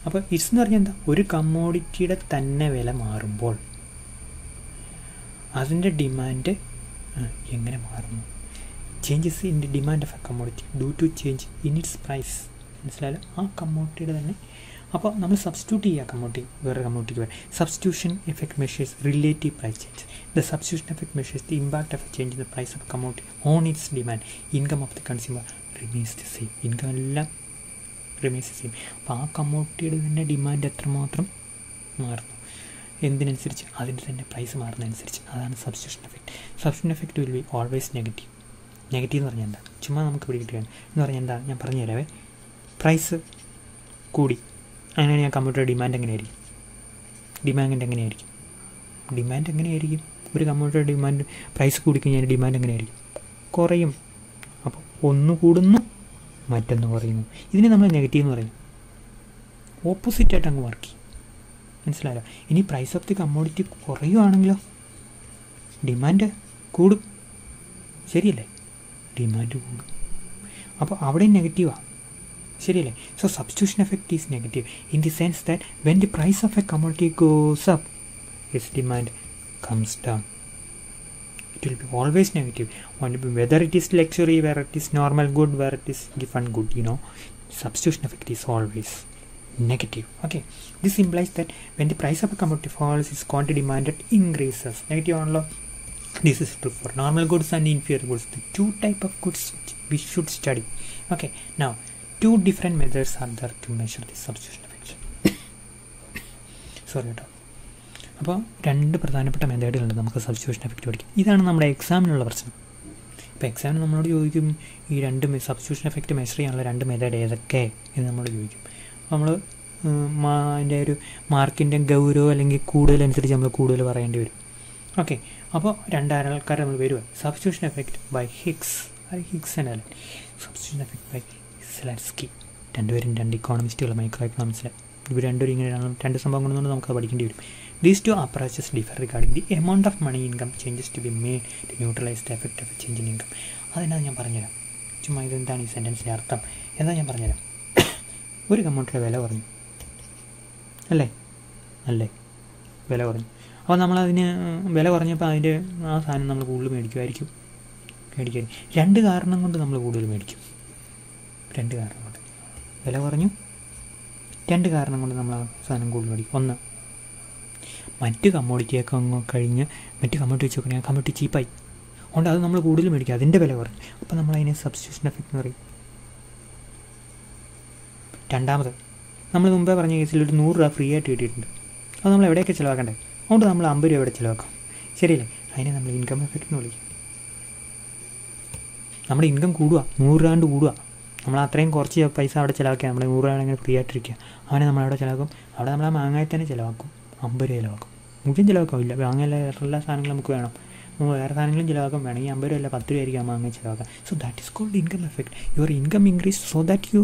അപ്പോൾ ഇറ്റ്സ് എന്ന് പറഞ്ഞാൽ എന്താ? ഒരു കമ്മോഡിറ്റിയുടെ തന്നെ വില മാറുമ്പോൾ അതിന്റെ ഡിമാൻഡ് എങ്ങനെ മാറുന്നു? Changes in the demand of a commodity due to change in its price മനസ്സിലായാലും ആ കമ്മോഡിറ്റിയുടെ തന്നെ. അപ്പോൾ നമ്മൾ സബ്സ്റ്റിറ്റ്യൂട്ട് ചെയ്യുക കമ്മോഡിറ്റി വേറെ കമ്മോഡിറ്റിക്ക് വരെ substitution effect measures relative price change the substitution effect measures the impact of change in the price of commodity on its demand income of the consumer remains the same income എല്ലാം remains the same അപ്പോൾ ആ കമ്മോട്ടിയുടെ തന്നെ demand എത്രമാത്രം മാറുന്നു? എന്തിനനുസരിച്ച് അതിന്റെ തന്നെ price മാറുന്നതനുസരിച്ച് അതാണ് substitution effect substitution effect will be always negative negative എന്ന് പറഞ്ഞാൽ എന്താ? ചുമ്മാ നമുക്ക് പിടികിട്ടുകയാണ് എന്ന് പറഞ്ഞാൽ എന്താ? ഞാൻ പറഞ്ഞു തരാവേ. പ്രൈസ് കൂടി. അങ്ങനെയാണെങ്കിൽ ആ കമ്പ്യൂട്ടർ ഡിമാൻഡ് എങ്ങനെയായിരിക്കും? ഡിമാൻഡ് എങ്ങനെയായിരിക്കും? ഡിമാൻഡ് എങ്ങനെയായിരിക്കും? ഒരു കമ്പ്യൂട്ടർ ഡിമാൻഡ് പ്രൈസ് കൂടിക്കഴിഞ്ഞാൽ ഡിമാൻഡ് എങ്ങനെയായിരിക്കും? കുറയും. അപ്പോൾ ഒന്ന് കൂടുന്നു മറ്റൊന്ന് കുറയുന്നു. ഇതിനെ നമ്മൾ നെഗറ്റീവ് എന്ന് പറയും. ഓപ്പോസിറ്റായിട്ട് അങ്ങ് വർക്ക് ചെയ്യും. മനസ്സിലായല്ലോ ഇനി പ്രൈസ് ഓഫ് ദി കമ്മോഡിറ്റി കുറയുവാണെങ്കിലോ ഡിമാൻഡ് കൂടും ശരിയല്ലേ ഡിമാൻഡ് കൂടും അപ്പോൾ അവിടെയും നെഗറ്റീവാണ് ശരിയല്ലേ so substitution effect is negative in the sense that when the price of a commodity goes up its demand comes down. It will be always negative. Whether it is luxury, where it is normal good, where it is given good, you know, substitution effect is always negative. Okay, this implies that when the price of a commodity falls, its quantity demanded increases. Negative on law. This is true for normal goods and inferior goods. The two type of goods we should study. Okay, now two different methods are there to measure the substitution effect. Sorry, കേട്ടോ അപ്പോൾ രണ്ട് പ്രധാനപ്പെട്ട മെത്തേഡുകളുണ്ട് നമുക്ക് substitution effect പഠിക്കാം ഇതാണ് നമ്മുടെ എക്സാമിനുള്ള പ്രശ്നം ഇപ്പോൾ എക്സാമിന് നമ്മളോട് ചോദിക്കും ഈ രണ്ട് സബ്സ്റ്റിറ്റ്യൂഷൻ എഫക്റ്റ് മെഷർ ചെയ്യാനുള്ള രണ്ട് മെത്തേഡ് ഏതൊക്കെ എന്ന് നമ്മൾ ചോദിക്കും നമ്മൾ അതിന്റെ ഒരു മാർക്കിന്റെ ഗൗരവം അല്ലെങ്കിൽ കൂടുതലനുസരിച്ച് നമ്മൾ കൂടുതൽ പറയേണ്ടി വരും. ഓക്കെ. അപ്പോൾ രണ്ടാരൾക്കാർ നമ്മൾ വരുക substitution effect by Hicks Hicks and Allen substitution effect by Slutsky രണ്ടുപേരും രണ്ട് ഇക്കോണമിസ്റ്റുകൾ മൈക്രോ എക്കണോമിക്സിലെ ഇവർ രണ്ടുപേരും ഇങ്ങനെയാണ് രണ്ട് സംഭവം കൊണ്ടൊന്നും നമുക്ക് പഠിക്കേണ്ടി വരും. These two approaches differ regarding the amount of money income changes to be made to neutralize the effect of change in income. അതിനകത്ത് ഞാൻ പറഞ്ഞുതരാം? ചുമ്മാ ഇതെന്താണ് ഈ സെന്റൻസിന്റെ അർത്ഥം? എന്താ ഞാൻ പറഞ്ഞുതരാം? ഒരു കമ്മൗണ്ടിന്റെ വില കുറഞ്ഞു. അല്ലേ? അല്ലേ? വില കുറഞ്ഞു. അപ്പോൾ നമ്മളതിന് വില കുറഞ്ഞപ്പോൾ അതിന്റെ ആ സാധനം നമ്മൾ കൂടുതൽ മേടിക്കുമായിരിക്കും. മേടിക്കും രണ്ട് കാരണം കൊണ്ട് നമ്മൾ കൂടുതൽ മേടിക്കും. രണ്ട് കാരണം കൊണ്ട്. വില കുറഞ്ഞു. രണ്ട് കാരണം കൊണ്ട് നമ്മൾ ആ സാധനം കൂടുതൽ മേടിക്കും. ഒന്ന് മറ്റ് കമ്മോഡിറ്റിയൊക്കെ കഴിഞ്ഞ് മറ്റ് കമ്മോഡിറ്റി വെച്ച് നോക്കണേ ആ കമ്മോഡിറ്റി ചീപ്പായി. അതുകൊണ്ട് അത് നമ്മൾ കൂടുതൽ മേടിക്കും. അതിന്റെ വില കുറഞ്ഞു. അപ്പോൾ നമ്മൾ അതിനെ സബ്സ്റ്റിറ്റ്യൂഷൻ എഫക്റ്റ് എന്ന് പറയും. രണ്ടാമത് നമ്മൾ മുമ്പേ പറഞ്ഞ കേസിൽ ഒരു നൂറ് രൂപ ഫ്രീ ആയിട്ട് കിട്ടിയിട്ടുണ്ട്. അത് നമ്മൾ എവിടെയൊക്കെ ചിലവാക്കണ്ടേ? അതുകൊണ്ട് നമ്മൾ അമ്പത് രൂപ എവിടെ ചിലവാക്കും? ശരിയല്ലേ? അതിനെ നമ്മൾ ഇൻകം എഫക്റ്റ് എന്ന് വിളിക്കും. നമ്മുടെ ഇൻകം കൂടുക നൂറ് രൂപ കൊണ്ട് കൂടുക. നമ്മൾ അത്രയും കുറച്ച് പൈസ അവിടെ ചിലവാക്കുക നമ്മൾ നൂറ് രൂപ ഇങ്ങനെ ഫ്രീ ആയിട്ടിരിക്കുക. അവനെ നമ്മൾ നമ്മളവിടെ ചിലവാക്കും? അവിടെ നമ്മൾ ആ മാങ്ങായി തന്നെ ചിലവാക്കും. അമ്പത് രൂപ ചിലവാക്കും. മുഴുവൻ ചിലവാക്കാവില്ല മാങ്ങയിലെ എല്ലാ സാധനങ്ങളും നമുക്ക് വേണം. വേറെ സാധനങ്ങളും ചിലവാക്കാൻ വേണമെങ്കിൽ അമ്പത് രൂപ അല്ല പത്ത് രൂപ ആയിരിക്കും ആ അങ്ങനെ ചിലവാക്കാം so that is called income effect your income increase so that you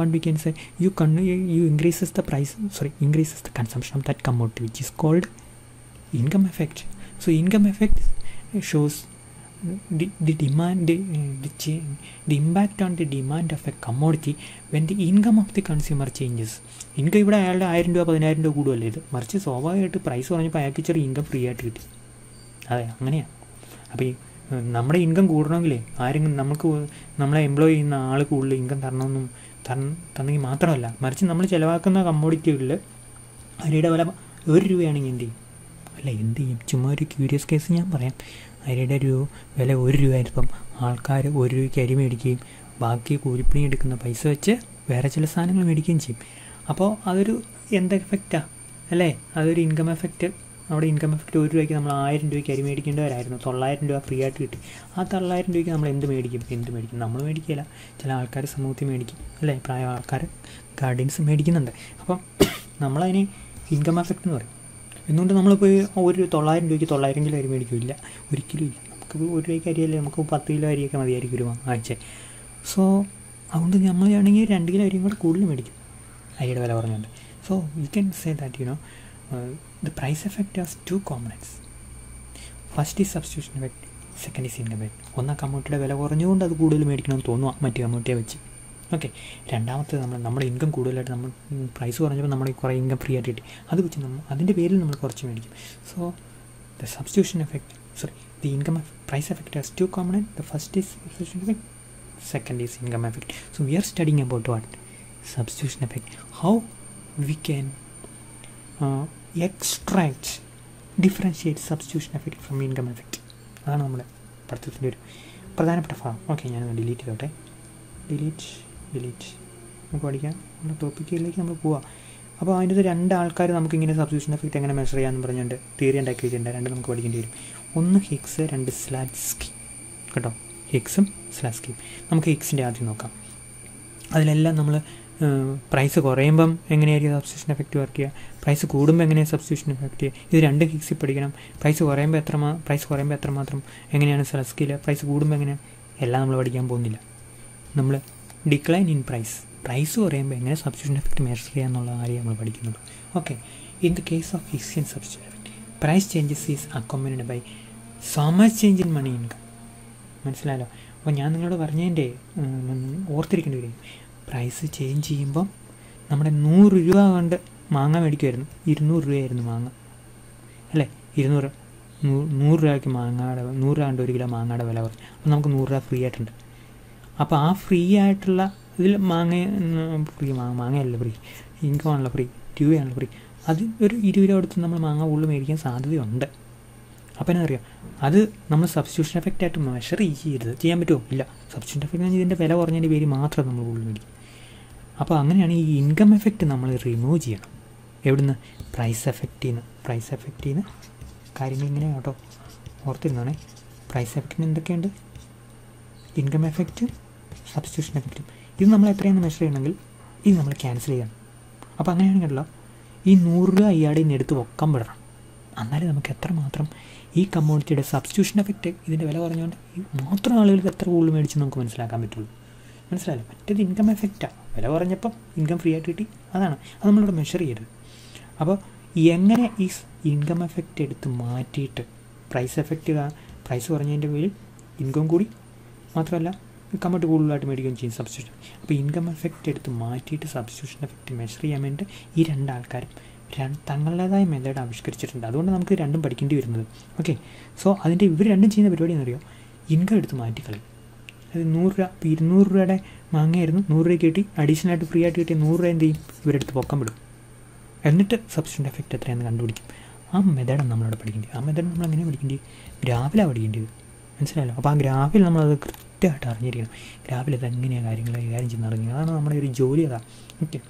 one we can say you con you increases the price sorry increases the consumption of that commodity which is called income effect so income effect shows the the demand the, the the, on impact on the demand of a commodity when the income of the consumer changes. Income ഇവിടെ അയാളുടെ ആയിരം രൂപ പതിനായിരം രൂപ കൂടുമല്ലേ ഇത്? മറിച്ച് സ്വാഭാവികമായിട്ട് price കുറഞ്ഞപ്പോൾ അയാൾക്ക് ചെറിയ ഇൻകം ഫ്രീ ആയിട്ട് കിട്ടി. അതെ അങ്ങനെയാണ് അപ്പോൾ ഈ നമ്മുടെ ഇൻകം കൂടണമെങ്കിലേ ആരെങ്കിലും നമുക്ക് നമ്മളെ എംപ്ലോയ് ചെയ്യുന്ന ആൾ കൂടുതൽ ഇൻകം തരണമെന്നും തന്നെങ്കിൽ മാത്രമല്ല മറിച്ച് നമ്മൾ ചിലവാക്കുന്ന കമ്മോഡിറ്റികളിൽ അരിയുടെ വില ഒരു രൂപയാണെങ്കിൽ എന്ത് ചെയ്യും? അല്ല എന്ത് ചെയ്യും? ചുമ്മാ ഒരു ക്യൂരിയസ് കേസ് ഞാൻ പറയാം. അരിയുടെ രൂപ വില ഒരു രൂപ ആയിരിക്കും ആൾക്കാർ ഒരു രൂപയ്ക്ക് അരി മേടിക്കുകയും ബാക്കി കൂലിപ്പണി എടുക്കുന്ന പൈസ വെച്ച് വേറെ ചില സാധനങ്ങൾ മേടിക്കുകയും ചെയ്യും. അപ്പോൾ അതൊരു എന്ത് എഫക്റ്റാണ് അല്ലേ? അതൊരു ഇൻകം എഫക്റ്റ് അവിടെ ഇൻകം എഫക്റ്റ് ഒരു രൂപയ്ക്ക് നമ്മൾ ആയിരം രൂപയ്ക്ക് അരി മേടിക്കേണ്ടവരായിരുന്നു. തൊള്ളായിരം രൂപ ഫ്രീ ആയിട്ട് കിട്ടി. ആ തൊള്ളായിരം രൂപയ്ക്ക് നമ്മൾ എന്ത് മേടിക്കും? എന്ത് മേടിക്കും? നമ്മൾ മേടിക്കില്ല ചില ആൾക്കാർ സമൂഹത്തിൽ മേടിക്കും. അല്ലേ? പ്രായ ആൾക്കാർ ഗാർഡിയൻസ് മേടിക്കുന്നുണ്ട്. അപ്പം നമ്മളതിനെ ഇൻകം എഫക്റ്റ് എന്ന് പറയും. എന്തുകൊണ്ട് നമ്മളിപ്പോൾ ഒരു തൊള്ളായിരം രൂപയ്ക്ക് തൊള്ളായിരം കിലോ അരി മേടിക്കില്ല ഒരിക്കലും ഇല്ല. നമുക്ക് ഒരു രൂപയ്ക്ക് അരിയല്ലേ നമുക്ക് പത്ത് കിലോ അരിയൊക്കെ മതിയായിരിക്കും ഒരു ആഴ്ച സോ അതുകൊണ്ട് നമ്മൾ ആണെങ്കിൽ രണ്ട് കിലോ അരിയും കൂടെ കൂടുതൽ മേടിക്കും. അരിയുടെ വില പറഞ്ഞുകൊണ്ട് so you can say that you know the price effect has two components. First is substitution effect second is income effect ഒന്ന് ആ കമ്മൂട്ടിയുടെ വില കുറഞ്ഞുകൊണ്ട് അത് കൂടുതൽ മേടിക്കണമെന്ന് തോന്നുക മറ്റു കമ്മൂട്ടിയെ വെച്ച്. ഓക്കെ രണ്ടാമത്തേത് നമ്മൾ നമ്മുടെ ഇൻകം കൂടുതലായിട്ട് നമ്മൾ പ്രൈസ് കുറഞ്ഞപ്പോൾ നമ്മുടെ കുറേ ഇൻകം ഫ്രീ ആയിട്ട് കിട്ടി. അത് വെച്ച് നമ്മൾ അതിന്റെ പേരിൽ നമ്മൾ കുറച്ച് മേടിക്കും. So the substitution effect sorry the income price effect has two common the first is substitution effect second is income effect. So we are studying about what substitution effect how we can uh, extract differentiate effect from income effect അതാണ് നമ്മുടെ പഠിത്തത്തിന്റെ ഒരു പ്രധാനപ്പെട്ട ഭാഗം. Okay ഞാൻ delete ചെയ്തോട്ടെ. Delete delete നമുക്ക് പഠിക്കാം. നമ്മുടെ ടോപ്പിക്കിലേക്ക് നമ്മൾ പോവാം. അപ്പോൾ അതിന്റെ രണ്ട് ആൾക്കാർ നമുക്കിങ്ങനെ സബ്സ്റ്റിറ്റ്യൂഷൻ എഫക്റ്റ് എങ്ങനെ മെഷർ ചെയ്യാമെന്ന് പറഞ്ഞുകൊണ്ട് തിയറി ഉണ്ടാക്കി വെച്ചിട്ടുണ്ട്. രണ്ട് നമുക്ക് പഠിക്കേണ്ടി വരും. ഒന്ന് ഹിക്സ് രണ്ട് സ്ലാറ്റ്സ്കി കേട്ടോ? ഹിക്സും സ്ലാസ്കിയും നമുക്ക് ഹിക്സിന്റെ ആദ്യം നോക്കാം. അതിലെല്ലാം നമ്മൾ പ്രൈസ് കുറയുമ്പം എങ്ങനെയായിരിക്കും സബ്സ്റ്റിറ്റ്യൂഷൻ എഫക്റ്റ് വർക്ക് ചെയ്യുക? പ്രൈസ് കൂടുമ്പോൾ എങ്ങനെയാണ് സബ്സ്റ്റിറ്റ്യൂഷൻ ചെയ്യുക? ഇത് രണ്ട് കിക്സിൽ പഠിക്കണം. പ്രൈസ് കുറയുമ്പോൾ എത്ര പ്രൈസ് കുറയുമ്പോൾ എത്രമാത്രം എങ്ങനെയാണ് സ്ലസ്കിൽ പ്രൈസ് കൂടുമ്പോൾ എങ്ങനെയാണ് എല്ലാം നമ്മൾ പഠിക്കാൻ പോകുന്നില്ല. നമ്മൾ ഡിക്ലൈൻ ഇൻ പ്രൈസ് പ്രൈസ് കുറയുമ്പോൾ എങ്ങനെ സബ്സ്റ്റിറ്റ്യൂഷൻ എഫക്റ്റ് മെഷർ ചെയ്യുക എന്നുള്ള കാര്യം നമ്മൾ പഠിക്കുന്നുള്ളൂ. Okay in the case of in substitution effect price changes is accompanied by so much change in money income മനസ്സിലായല്ലോ? അപ്പോൾ ഞാൻ നിങ്ങളോട് പറഞ്ഞതിന്റെ ഓർത്തിരിക്കേണ്ടി വരും. പ്രൈസ് ചേഞ്ച് ചെയ്യുമ്പം നമ്മുടെ നൂറ് രൂപ കൊണ്ട് മാങ്ങ മേടിക്കുമായിരുന്നു ഇരുന്നൂറ് രൂപയായിരുന്നു മാങ്ങ. അല്ലേ? ഇരുന്നൂറ്. നൂറ് രൂപയ്ക്ക് മാങ്ങയുടെ നൂറ് രൂപ ഒരു കിലോ മാങ്ങയുടെ വില കുറഞ്ഞു. അപ്പോൾ നമുക്ക് നൂറ് രൂപ ഫ്രീ ആയിട്ടുണ്ട്. അപ്പോൾ ആ ഫ്രീ ആയിട്ടുള്ള ഇതിൽ മാങ്ങ ഫ്രീ മാങ്ങ മാങ്ങയല്ല ഫ്രീ ഇൻകം ആണല്ലോ ഫ്രീ രൂപയാണല്ലോ ഫ്രീ അത് ഒരു ഇരുപത് രൂപ കൊടുത്ത് നമ്മൾ മാങ്ങ കൂടുതൽ മേടിക്കാൻ സാധ്യതയുണ്ട്. അപ്പോൾ എന്നാ അറിയാം അത് നമ്മൾ സബ്സ്റ്റിറ്റ്യൂഷൻ എഫക്റ്റ് ആയിട്ട് മെഷർ ചെയ്യരുത്. ചെയ്യാൻ പറ്റുമോ? ഇല്ല. സബ്സ്റ്റിറ്റ്യൂഷൻ എഫക്റ്റ് ഇതിന്റെ വില കുറഞ്ഞതിന്റെ പേര് മാത്രം നമ്മൾ കൂടുതൽ മേടിക്കും. അപ്പോൾ അങ്ങനെയാണ് ഈ ഇൻകം എഫക്റ്റ് നമ്മൾ റിമൂവ് ചെയ്യണം. എവിടുന്ന്? പ്രൈസ് എഫക്റ്റിൽ നിന്ന് പ്രൈസ് എഫക്റ്റിൽ നിന്ന് കാര്യങ്ങൾ ഇങ്ങനെ കേട്ടോ. ഓർത്തിരുന്നാണേ. പ്രൈസ് എഫക്റ്റിന് എന്തൊക്കെയുണ്ട്? ഇൻകം എഫക്റ്റും സബ്സ്റ്റിറ്റ്യൂഷൻ എഫക്റ്റും ഇത് നമ്മൾ എത്രയാണ് മെഷർ ചെയ്യണമെങ്കിൽ ഇത് നമ്മൾ ക്യാൻസൽ ചെയ്യണം. അപ്പോൾ അങ്ങനെയാണ് കേട്ടോ ഈ നൂറ് രൂപ ഇയാടെ ഇന്ന് എടുത്ത് പൊക്കം വിടണം. എന്നാലേ നമുക്ക് എത്രമാത്രം ഈ കമ്മോഡിറ്റിയുടെ സബ്സ്റ്റിറ്റ്യൂഷൻ എഫക്റ്റ് ഇതിന്റെ വില കുറഞ്ഞുകൊണ്ട് മാത്രം ആളുകൾക്ക് എത്ര കൂടുതൽ മേടിച്ച് നമുക്ക് മനസ്സിലാക്കാൻ പറ്റുള്ളൂ. മനസ്സിലായില്ല? മറ്റേത് ഇൻകം എഫക്റ്റാണ് വില കുറഞ്ഞപ്പം ഇൻകം ഫ്രീ ആയിട്ട് കിട്ടി. അതാണ്. അത് നമ്മളിവിടെ മെഷർ ചെയ്യരുത്. അപ്പോൾ എങ്ങനെ ഈ ഇൻകം എഫക്റ്റ് എടുത്ത് മാറ്റിയിട്ട് പ്രൈസ് എഫക്റ്റ് പ്രൈസ് കുറഞ്ഞതിന്റെ പേരിൽ ഇൻകം കൂടി. മാത്രമല്ല കമ്മോട്ട് കൂടുതലായിട്ട് മേടിക്കുകയും ചെയ്യും സബ്സ്റ്റിറ്റ്യൂഷൻ അപ്പോൾ ഇൻകം എഫക്റ്റ് എടുത്ത് മാറ്റിയിട്ട് സബ്സ്റ്റിറ്റ്യൂഷൻ എഫക്റ്റ് മെഷർ ചെയ്യാൻ വേണ്ടി ഈ രണ്ടാൾക്കാരും രണ്ട് തങ്ങളുടേതായ മെത്തേഡ് ആവിഷ്കരിച്ചിട്ടുണ്ട്. അതുകൊണ്ട് നമുക്ക് രണ്ടും പഠിക്കേണ്ടി വരുന്നത്. ഓക്കെ സോ അതിന്റെ ഇവർ രണ്ടും ചെയ്യുന്ന പരിപാടി എന്നറിയോ ഇൻകം എടുത്ത് മാറ്റിക്കളയും അത് നൂറ് രൂപ ഇരുന്നൂറ് രൂപയുടെ മാങ്ങയായിരുന്നു. നൂറ് രൂപ കിട്ടി. അഡീഷണൽ ആയിട്ട് ഫ്രീ ആയിട്ട് കിട്ടിയ നൂറ് രൂപ എന്ത് ചെയ്യും? ഇവരെടുത്ത് പൊക്കം വിടും. എന്നിട്ട് സബ്സ്റ്റിറ്റ്യൂഷൻ എഫക്റ്റ് എത്രയാണെന്ന് കണ്ടുപിടിക്കും. ആ മെത്തേഡാണ് നമ്മളവിടെ പഠിക്കേണ്ടത്. ആ മെത്തേഡ് നമ്മൾ എങ്ങനെ പഠിക്കേണ്ടത്? ഗ്രാഫിലാണ് പഠിക്കേണ്ടത്. മനസ്സിലായല്ലോ? അപ്പോൾ ആ ഗ്രാഫിൽ നമ്മളത് കൃത്യമായിട്ട് അറിഞ്ഞിരിക്കണം. ഗ്രാഫിൽ അത് എങ്ങനെയാണ് കാര്യങ്ങൾ കൈകാര്യം ചെയ്യുന്ന അറിഞ്ഞത് അതാണ് നമ്മുടെ ഒരു ജോലി അതാണ് okay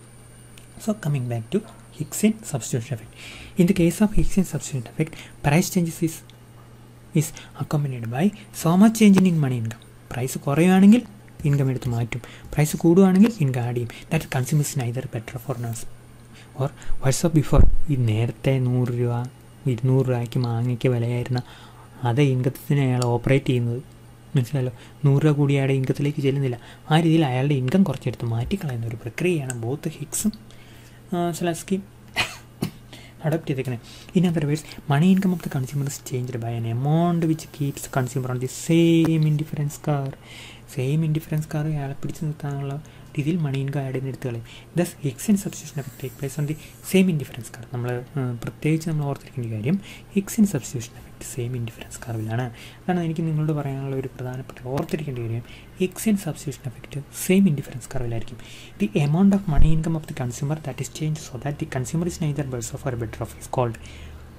so coming back to ഹിക്സിൻ substitution effect in the case of Higgs substitution effect price changes is is by so much change in in money income price കുറയുകയാണെങ്കിൽ ഇൻകം എടുത്ത് മാറ്റും. പ്രൈസ് കൂടുകയാണെങ്കിൽ ഇൻകം ആഡ് ചെയ്യും. That consumers neither better for nurse or worse off before ഈ നേരത്തെ നൂറ് രൂപ ഇരുന്നൂറ് രൂപയ്ക്ക് മാങ്ങയ്ക്ക് വിലയായിരുന്ന അതേ ഇൻകത്തിന് അയാൾ ഓപ്പറേറ്റ് ചെയ്യുന്നത്. മനസ്സിലായല്ലോ? നൂറ് രൂപ കൂടി അയാളുടെ ഇൻകത്തിലേക്ക് ചെല്ലുന്നില്ല. ആ രീതിയിൽ അയാളുടെ ഇൻകം കുറച്ചെടുത്ത് മാറ്റിക്കളയുന്ന ഒരു പ്രക്രിയയാണ് ബോത്ത് ഹിക്സും സ്ലസ്കിയും അഡോപ്റ്റ് ചെയ്തേക്കണേ. In other words money income of the consumer changed by an amount which keeps consumer on the same indifference curve same indifference curve അയാളെ പിടിച്ച് നിർത്താനുള്ള രീതിയിൽ മണി ഇൻകം ആഡ് ചെയ്യുന്ന എടുത്ത് കളയും thus Hicksian substitution effect take place on the same indifference curve നമ്മൾ പ്രത്യേകിച്ച് നമ്മൾ ഓർത്തിരിക്കേണ്ട കാര്യം Hicksian substitution effect same indifference കാർവിലാണ് അതാണ് എനിക്ക് നിങ്ങളോട് പറയാനുള്ള ഒരു പ്രധാനപ്പെട്ട ഓർത്തിരിക്കേണ്ട കാര്യം. Hicksian substitution effect same indifference കാർവിലായിരിക്കും the amount of money income of the consumer that is change so that the consumer is neither beds off or better off is called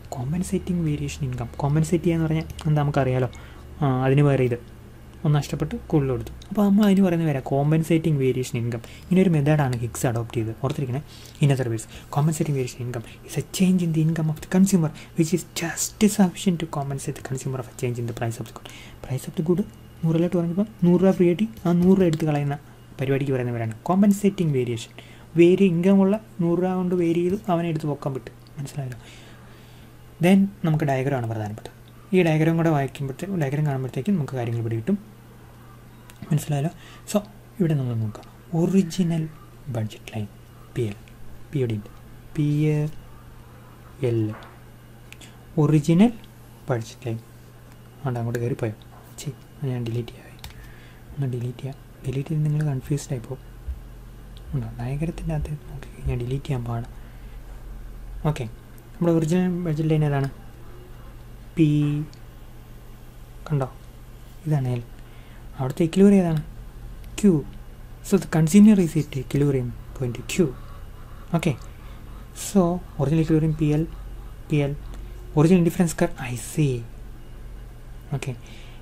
compensating variation income compensate ചെയ്യുക ചെയ്യാന്ന് പറഞ്ഞാൽ എന്താ നമുക്കറിയാലോ? അതിന് വേറെ ഇത്. ഒന്ന് നഷ്ടപ്പെട്ട് കൂടുതൽ കൊടുത്തു. അപ്പോൾ നമ്മൾ അതിന് പറയുന്ന വരാം കോമ്പൻസേറ്റിംഗ് വേരിയേഷൻ ഇൻകം ഇങ്ങനെ ഒരു മെത്തേഡാണ് ഹിക്സ് അഡോപ്റ്റ് ചെയ്ത് ഓർത്തിരിക്കണേ? In other ways compensating variation income is a change in the income of the consumer which is just sufficient to compensate the consumer of a change in the price of the good price of the good നൂറിലോട്ട് പറഞ്ഞപ്പോൾ നൂറ് രൂപ free ആയിട്ട് ആ നൂറ് രൂപ എടുത്ത് കളയുന്ന പരിപാടിക്ക് പറയുന്നവരാണ് കോമ്പൻസേറ്റിംഗ് വേരിയേഷൻ വേരി ഇൻകമുള്ള നൂറ് രൂപ കൊണ്ട് വേരി ചെയ്ത് അവനെ എടുത്ത് പൊക്കാൻ പറ്റും മനസ്സിലായല്ലോ? ദെൻ നമുക്ക് ഡയഗ്രാമാണ് പ്രധാനപ്പെട്ടത്. ഈ ഡയഗ്രാം കൂടെ വായിക്കുമ്പോഴത്തേക്കും ഡയഗ്രാം കാണുമ്പോഴത്തേക്കും നമുക്ക് കാര്യങ്ങൾ ഇവിടെ കിട്ടും. മനസ്സിലായല്ലോ? സോ ഇവിടെ നമ്മൾ നോക്കുക. Original budget line P L P A P L original budget line അതുകൊണ്ട് അങ്ങോട്ട് കയറിപ്പോയോ ചേ ഞാൻ ഡിലീറ്റ് ചെയ്യാവേ ഒന്ന് ഡിലീറ്റ് ചെയ്യാം. ഡിലീറ്റ് ചെയ്ത് നിങ്ങൾ കൺഫ്യൂസ്ഡ് ആയിപ്പോൾ ഉണ്ടോ? ഡയഗ്രത്തിന്റെ അകത്ത് നോക്കി ഞാൻ ഡിലീറ്റ് ചെയ്യാൻ പോവാണ് ഓക്കെ നമ്മുടെ ഒറിജിനൽ ബഡ്ജറ്റ് ലൈൻ ഏതാണ്? പി. കണ്ടോ? ഇതാണ് എൽ അവിടുത്തെ ഇക്ലൂറി ഏതാണ്? Q so the consumer is it equilibrium point Q okay so original equilibrium P L P L original difference curve I C okay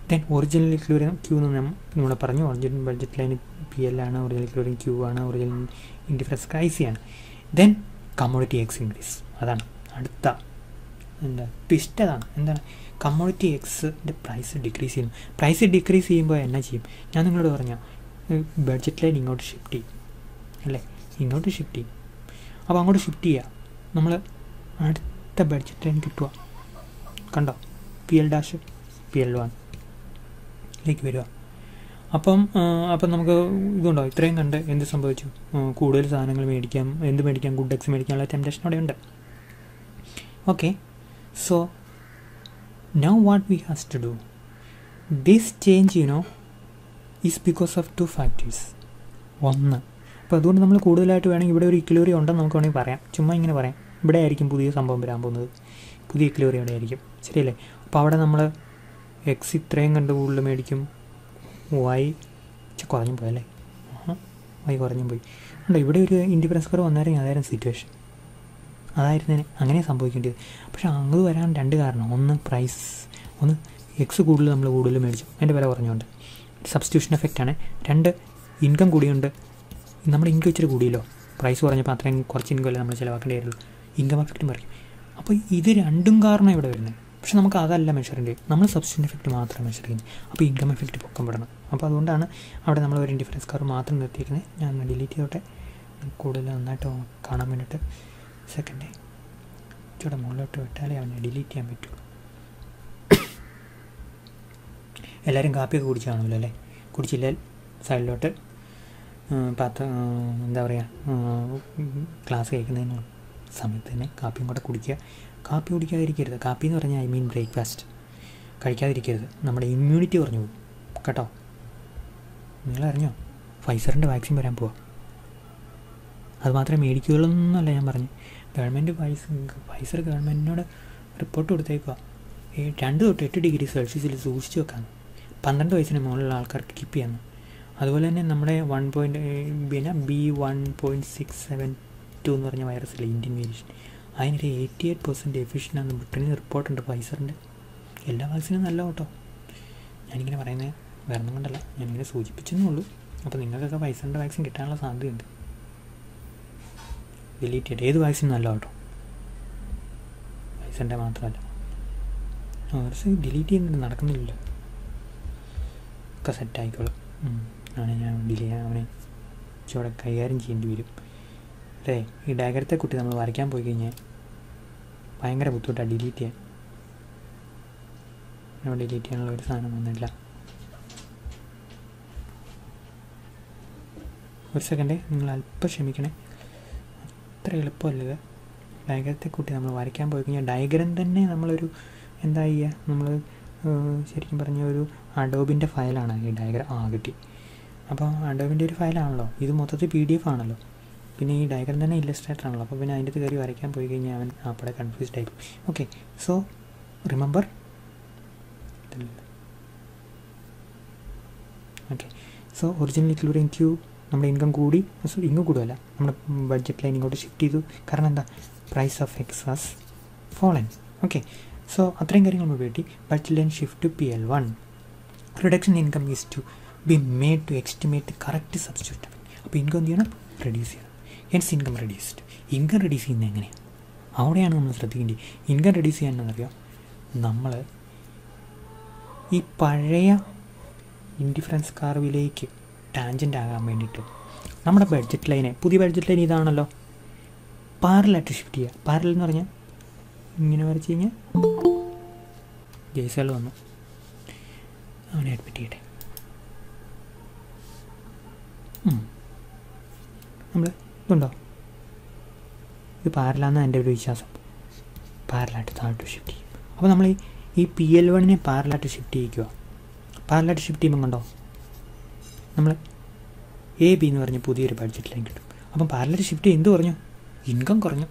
then original equilibrium Q എന്ന് നമ്മൾ പറഞ്ഞു. Original budget line P L ആണ് original equilibrium Q ആണ് original indifference I C ആണ്. Then commodity X increase അതാണ്. അടുത്ത. എന്താ twist അതാണ് എന്താണ് കമ്മോഡിറ്റി എക്സിന്റെ പ്രൈസ് ഡിക്രീസ് ചെയ്യുന്നു. പ്രൈസ് ഡിക്രീസ് ചെയ്യുമ്പോൾ എന്നാ ചെയ്യും? ഞാൻ നിങ്ങളോട് പറഞ്ഞ ബഡ്ജറ്റ് ലൈൻ ഇങ്ങോട്ട് ഷിഫ്റ്റ് ചെയ്യും. അല്ലേ? ഇങ്ങോട്ട് ഷിഫ്റ്റ് ചെയ്യും. അപ്പോൾ അങ്ങോട്ട് ഷിഫ്റ്റ് ചെയ്യുക നമ്മൾ അടുത്ത ബഡ്ജറ്റ് ലൈൻ കിട്ടുക കണ്ടോ? P L dash P L one ലേക്ക് വരിക അപ്പം അപ്പം നമുക്ക് ഇതുണ്ടോ? ഇത്രയും കണ്ട് എന്ത് സംഭവിച്ചു? കൂടുതൽ സാധനങ്ങൾ മേടിക്കാം എന്ത് മേടിക്കാം? ഗുഡ് എക്സ് മേടിക്കാനുള്ള ടെംപ്റ്റേഷൻ അവിടെ ഉണ്ട്. Okay. So now what we has to do? This change you know is because of two factors. ഒന്ന് അപ്പോൾ അതുകൊണ്ട് നമ്മൾ കൂടുതലായിട്ട് വേണമെങ്കിൽ ഇവിടെ ഒരു ഇക്ലോറി ഉണ്ടെന്ന് നമുക്ക് വേണമെങ്കിൽ പറയാം. ചുമ്മാ ഇങ്ങനെ പറയാം. ഇവിടെ ആയിരിക്കും പുതിയ സംഭവം വരാൻ പോകുന്നത്. പുതിയ ഇക്ലോറി അവിടെ ആയിരിക്കും. ശരിയല്ലേ? അപ്പോൾ അവിടെ നമ്മൾ എക്സ് ഇത്രയും കണ്ട് കൂടുതൽ മേടിക്കും. വൈ കുറഞ്ഞു പോയല്ലേ വൈ കുറഞ്ഞു പോയി ഉണ്ടോ ഇവിടെ ഒരു ഇൻഡിപെൻഡൻസ് കുറവ് വന്നായിരുന്നു അതായിരുന്നു സിറ്റുവേഷൻ അതായിരുന്നേനെ. അങ്ങനെ സംഭവിക്കേണ്ടത് പക്ഷേ അത് വരാൻ രണ്ട് കാരണം. ഒന്ന് പ്രൈസ് ഒന്ന് എക്സ് കൂടുതൽ നമ്മൾ കൂടുതൽ മേടിച്ചു. അതിന്റെ വില കുറഞ്ഞുകൊണ്ട്. സബ്സ്റ്റിറ്റ്യൂഷൻ എഫക്റ്റ് ആണ്. രണ്ട് ഇൻകം കൂടിയുണ്ട് നമ്മുടെ ഇൻകം ഇച്ചിരി കൂടിയല്ലോ. പ്രൈസ് കുറഞ്ഞപ്പോൾ അത്രയും കുറച്ച് ഇൻകം അല്ലേ നമ്മൾ ചിലവാക്കേണ്ടി വരുള്ളൂ. ഇൻകം എഫക്റ്റും പറയും അപ്പോൾ ഇത് രണ്ടും കാരണം ഇവിടെ വരുന്നത് പക്ഷെ നമുക്ക് അതല്ല മെഷർ ചെയ്യുന്നത് നമ്മൾ സബ്സ്റ്റിറ്റ്യൂഷൻ എഫക്റ്റ് മാത്രം മെഷർ ചെയ്യുന്നത്. അപ്പോൾ ഇൻകം എഫക്റ്റ് പൊക്കം വിടണം അപ്പോൾ അതുകൊണ്ടാണ് അവിടെ നമ്മൾ ഒരു ഡിഫറൻസ് കാർ മാത്രം നിർത്തിയിരിക്കുന്നത് ഞാൻ ഡിലീറ്റ് ചെയ്തോട്ടെ. കൂടുതൽ നന്നായിട്ട് കാണാൻ വേണ്ടിയിട്ട്. സെക്കൻഡ് ചൂടെ മുകളിലോട്ട് വിട്ടാലേ അവനെ ഡിലീറ്റ് ചെയ്യാൻ പറ്റുള്ളൂ എല്ലാവരും കാപ്പിയൊക്കെ കുടിച്ച് കാണുമല്ലോ അല്ലേ? കുടിച്ചില്ല സൈഡിലോട്ട്? പാത്ര എന്താ പറയുക ക്ലാസ് കഴിക്കുന്നതിന് സമയത്ത് തന്നെ കാപ്പിയും കൂടെ കുടിക്കുക. കാപ്പി കുടിക്കാതിരിക്കരുത്. കാപ്പി എന്ന് പറഞ്ഞാൽ ഐ മീൻ ബ്രേക്ക്ഫാസ്റ്റ്. കഴിക്കാതിരിക്കരുത്. നമ്മുടെ ഇമ്മ്യൂണിറ്റി കുറഞ്ഞു പോകും. കേട്ടോ? നിങ്ങളറിഞ്ഞോ? ഫൈസറിന്റെ വാക്സിൻ വരാൻ പോവാം. അത് മാത്രമേ മേടിക്കുകയുള്ളൂന്നല്ല ഞാൻ പറഞ്ഞു ഗവൺമെന്റ് പൈസ ഫൈസർ ഗവൺമെന്റിനോട് റിപ്പോർട്ട് കൊടുത്തേക്കുക ഈ രണ്ട് തൊട്ട് എട്ട് ഡിഗ്രി സെൽഷ്യസിൽ സൂക്ഷിച്ച് വെക്കാൻ. പന്ത്രണ്ട് വയസ്സിന് മുകളിലുള്ള ആൾക്കാർക്ക് കീപ്പ് ചെയ്യാമെന്ന് അതുപോലെ തന്നെ നമ്മുടെ വൺ പോയിന്റ് പിന്നെ B one point six seven two എന്ന് പറഞ്ഞ വൈറസിലെ ഇന്ത്യൻ വേരിയേഷൻ അതിനൊരു എയ്റ്റി എയ്റ്റ് പെർസെന്റ് എഫിഷ്യന്റ് ആണെന്ന് ബ്രിട്ടനിൽ റിപ്പോർട്ടുണ്ട് ഫൈസറിന്റെ. എല്ലാ വാക്സിനും നല്ല കേട്ടോ. ഞാനിങ്ങനെ പറയുന്നത് വേറെ കൊണ്ടല്ല. ഞാനിങ്ങനെ സൂചിപ്പിച്ചെന്നേ ഉള്ളൂ. അപ്പോൾ നിങ്ങൾക്കൊക്കെ ഫൈസറിന്റെ വാക്സിൻ കിട്ടാനുള്ള സാധ്യതയുണ്ട്. ഡിലീറ്റ് ചെയ്ത് ഏത് വാക്സിൻ നല്ല കേട്ടോ വാക്സിന്റെ മാത്രമല്ല. പക്ഷേ ഡിലീറ്റ് ചെയ്യുന്നത് നടക്കുന്നില്ല ഒക്കെ സെറ്റായിക്കോളും അവനെ ഞാൻ ഡിലേ അവനെ ചൂടെ കൈകാര്യം ചെയ്യേണ്ടി വരും. അല്ലേ ഈ ഡയഗ്രത്തെ കുട്ടി നമ്മൾ വരയ്ക്കാൻ പോയി കഴിഞ്ഞാൽ ഭയങ്കര ബുദ്ധിമുട്ടാണ് ഡിലീറ്റ് ചെയ്യാൻ. നമ്മൾ ഡിലീറ്റ് ചെയ്യാനുള്ള ഒരു സാധനം വന്നില്ല ഒരു സെക്കൻഡ് നിങ്ങൾ അല്പം ക്ഷമിക്കണേ. അത്ര എളുപ്പമല്ലത്. ഡയഗ്രത്തെ കൂട്ടി നമ്മൾ വരയ്ക്കാൻ പോയി കഴിഞ്ഞാൽ ഡയഗ്രം തന്നെ നമ്മളൊരു എന്താ ചെയ്യുക? നമ്മൾ ശരിക്കും പറഞ്ഞ ഒരു അഡോബിന്റെ ഫയലാണ് ഈ ഡയഗ്രം ആ കിട്ടി. അപ്പോൾ അഡോബിന്റെ ഒരു ഫയലാണല്ലോ. ഇത് മൊത്തത്തിൽ പി ഡി എഫ് ആണല്ലോ. പിന്നെ ഈ ഡയഗ്രം തന്നെ ഇല്ലസ്ട്രേറ്റർ ആണല്ലോ അപ്പോൾ പിന്നെ അതിന്റെ അത് കയറി വരയ്ക്കാൻ പോയി കഴിഞ്ഞാൽ അവൻ അപ്പടെ കൺഫ്യൂസ്ഡ് ആയി okay. So remember? Okay. So original including to നമ്മുടെ ഇൻകം കൂടി ഇൻകം കൂടുമല്ല നമ്മുടെ ബഡ്ജറ്റ് ലൈൻ ഇങ്ങോട്ട് ഷിഫ്റ്റ് ചെയ്തു. കാരണം എന്താ? Price of X's fallen okay so അത്രയും കാര്യങ്ങൾ നമ്മൾ വേണ്ടി budget line shift P L one reduction income is to be made to estimate correct substitute അപ്പോൾ ഇൻകം എന്ത് ചെയ്യണം? റെഡ്യൂസ് ചെയ്യണം. Hence income reduced income reduce ചെയ്യുന്നത് എങ്ങനെയാണ് അവിടെയാണ് നമ്മൾ ശ്രദ്ധിക്കേണ്ടത്. ഇൻകം റെഡ്യൂസ് ചെയ്യാൻ എന്നറിയാം നമ്മൾ ഈ പഴയ ഇൻഡിഫറൻസ് കാർവിലേക്ക് ടാൻജന്റ് ആകാൻ വേണ്ടിയിട്ട്. നമ്മുടെ ബഡ്ജറ്റ് ലൈനെ പുതിയ ബഡ്ജറ്റ് ലൈൻ ഇതാണല്ലോ. പാരലായിട്ട് ഷിഫ്റ്റ് ചെയ്യുക. പാരൽ എന്ന് പറഞ്ഞാൽ ഇങ്ങനെ വരച്ച് കഴിഞ്ഞാൽ ജയ്സാൽ വന്നു. അവനെ അഡ്മിറ്റ് ചെയ്യട്ടെ. നമ്മൾ ഇതുണ്ടോ? ഇത് പാരലാന്നാണ് എന്റെ ഒരു വിശ്വാസം. പാരലായിട്ട് താഴോട്ട് ഷിഫ്റ്റ് ചെയ്യും. അപ്പോൾ നമ്മൾ ഈ പി എൽ വണ്ണിനെ പാരലായിട്ട് ഷിഫ്റ്റ് ചെയ്യിക്കുക. പാരലായിട്ട് ഷിഫ്റ്റ് ചെയ്യുമ്പോൾ കണ്ടോ? നമ്മൾ എ ബി എന്ന് പറഞ്ഞ പുതിയൊരു ബഡ്ജറ്റ് ലൈൻ കിട്ടും. അപ്പം പാരലായിട്ട് ഷിഫ്റ്റ് എന്ത് കുറഞ്ഞു? ഇൻകം കുറഞ്ഞു.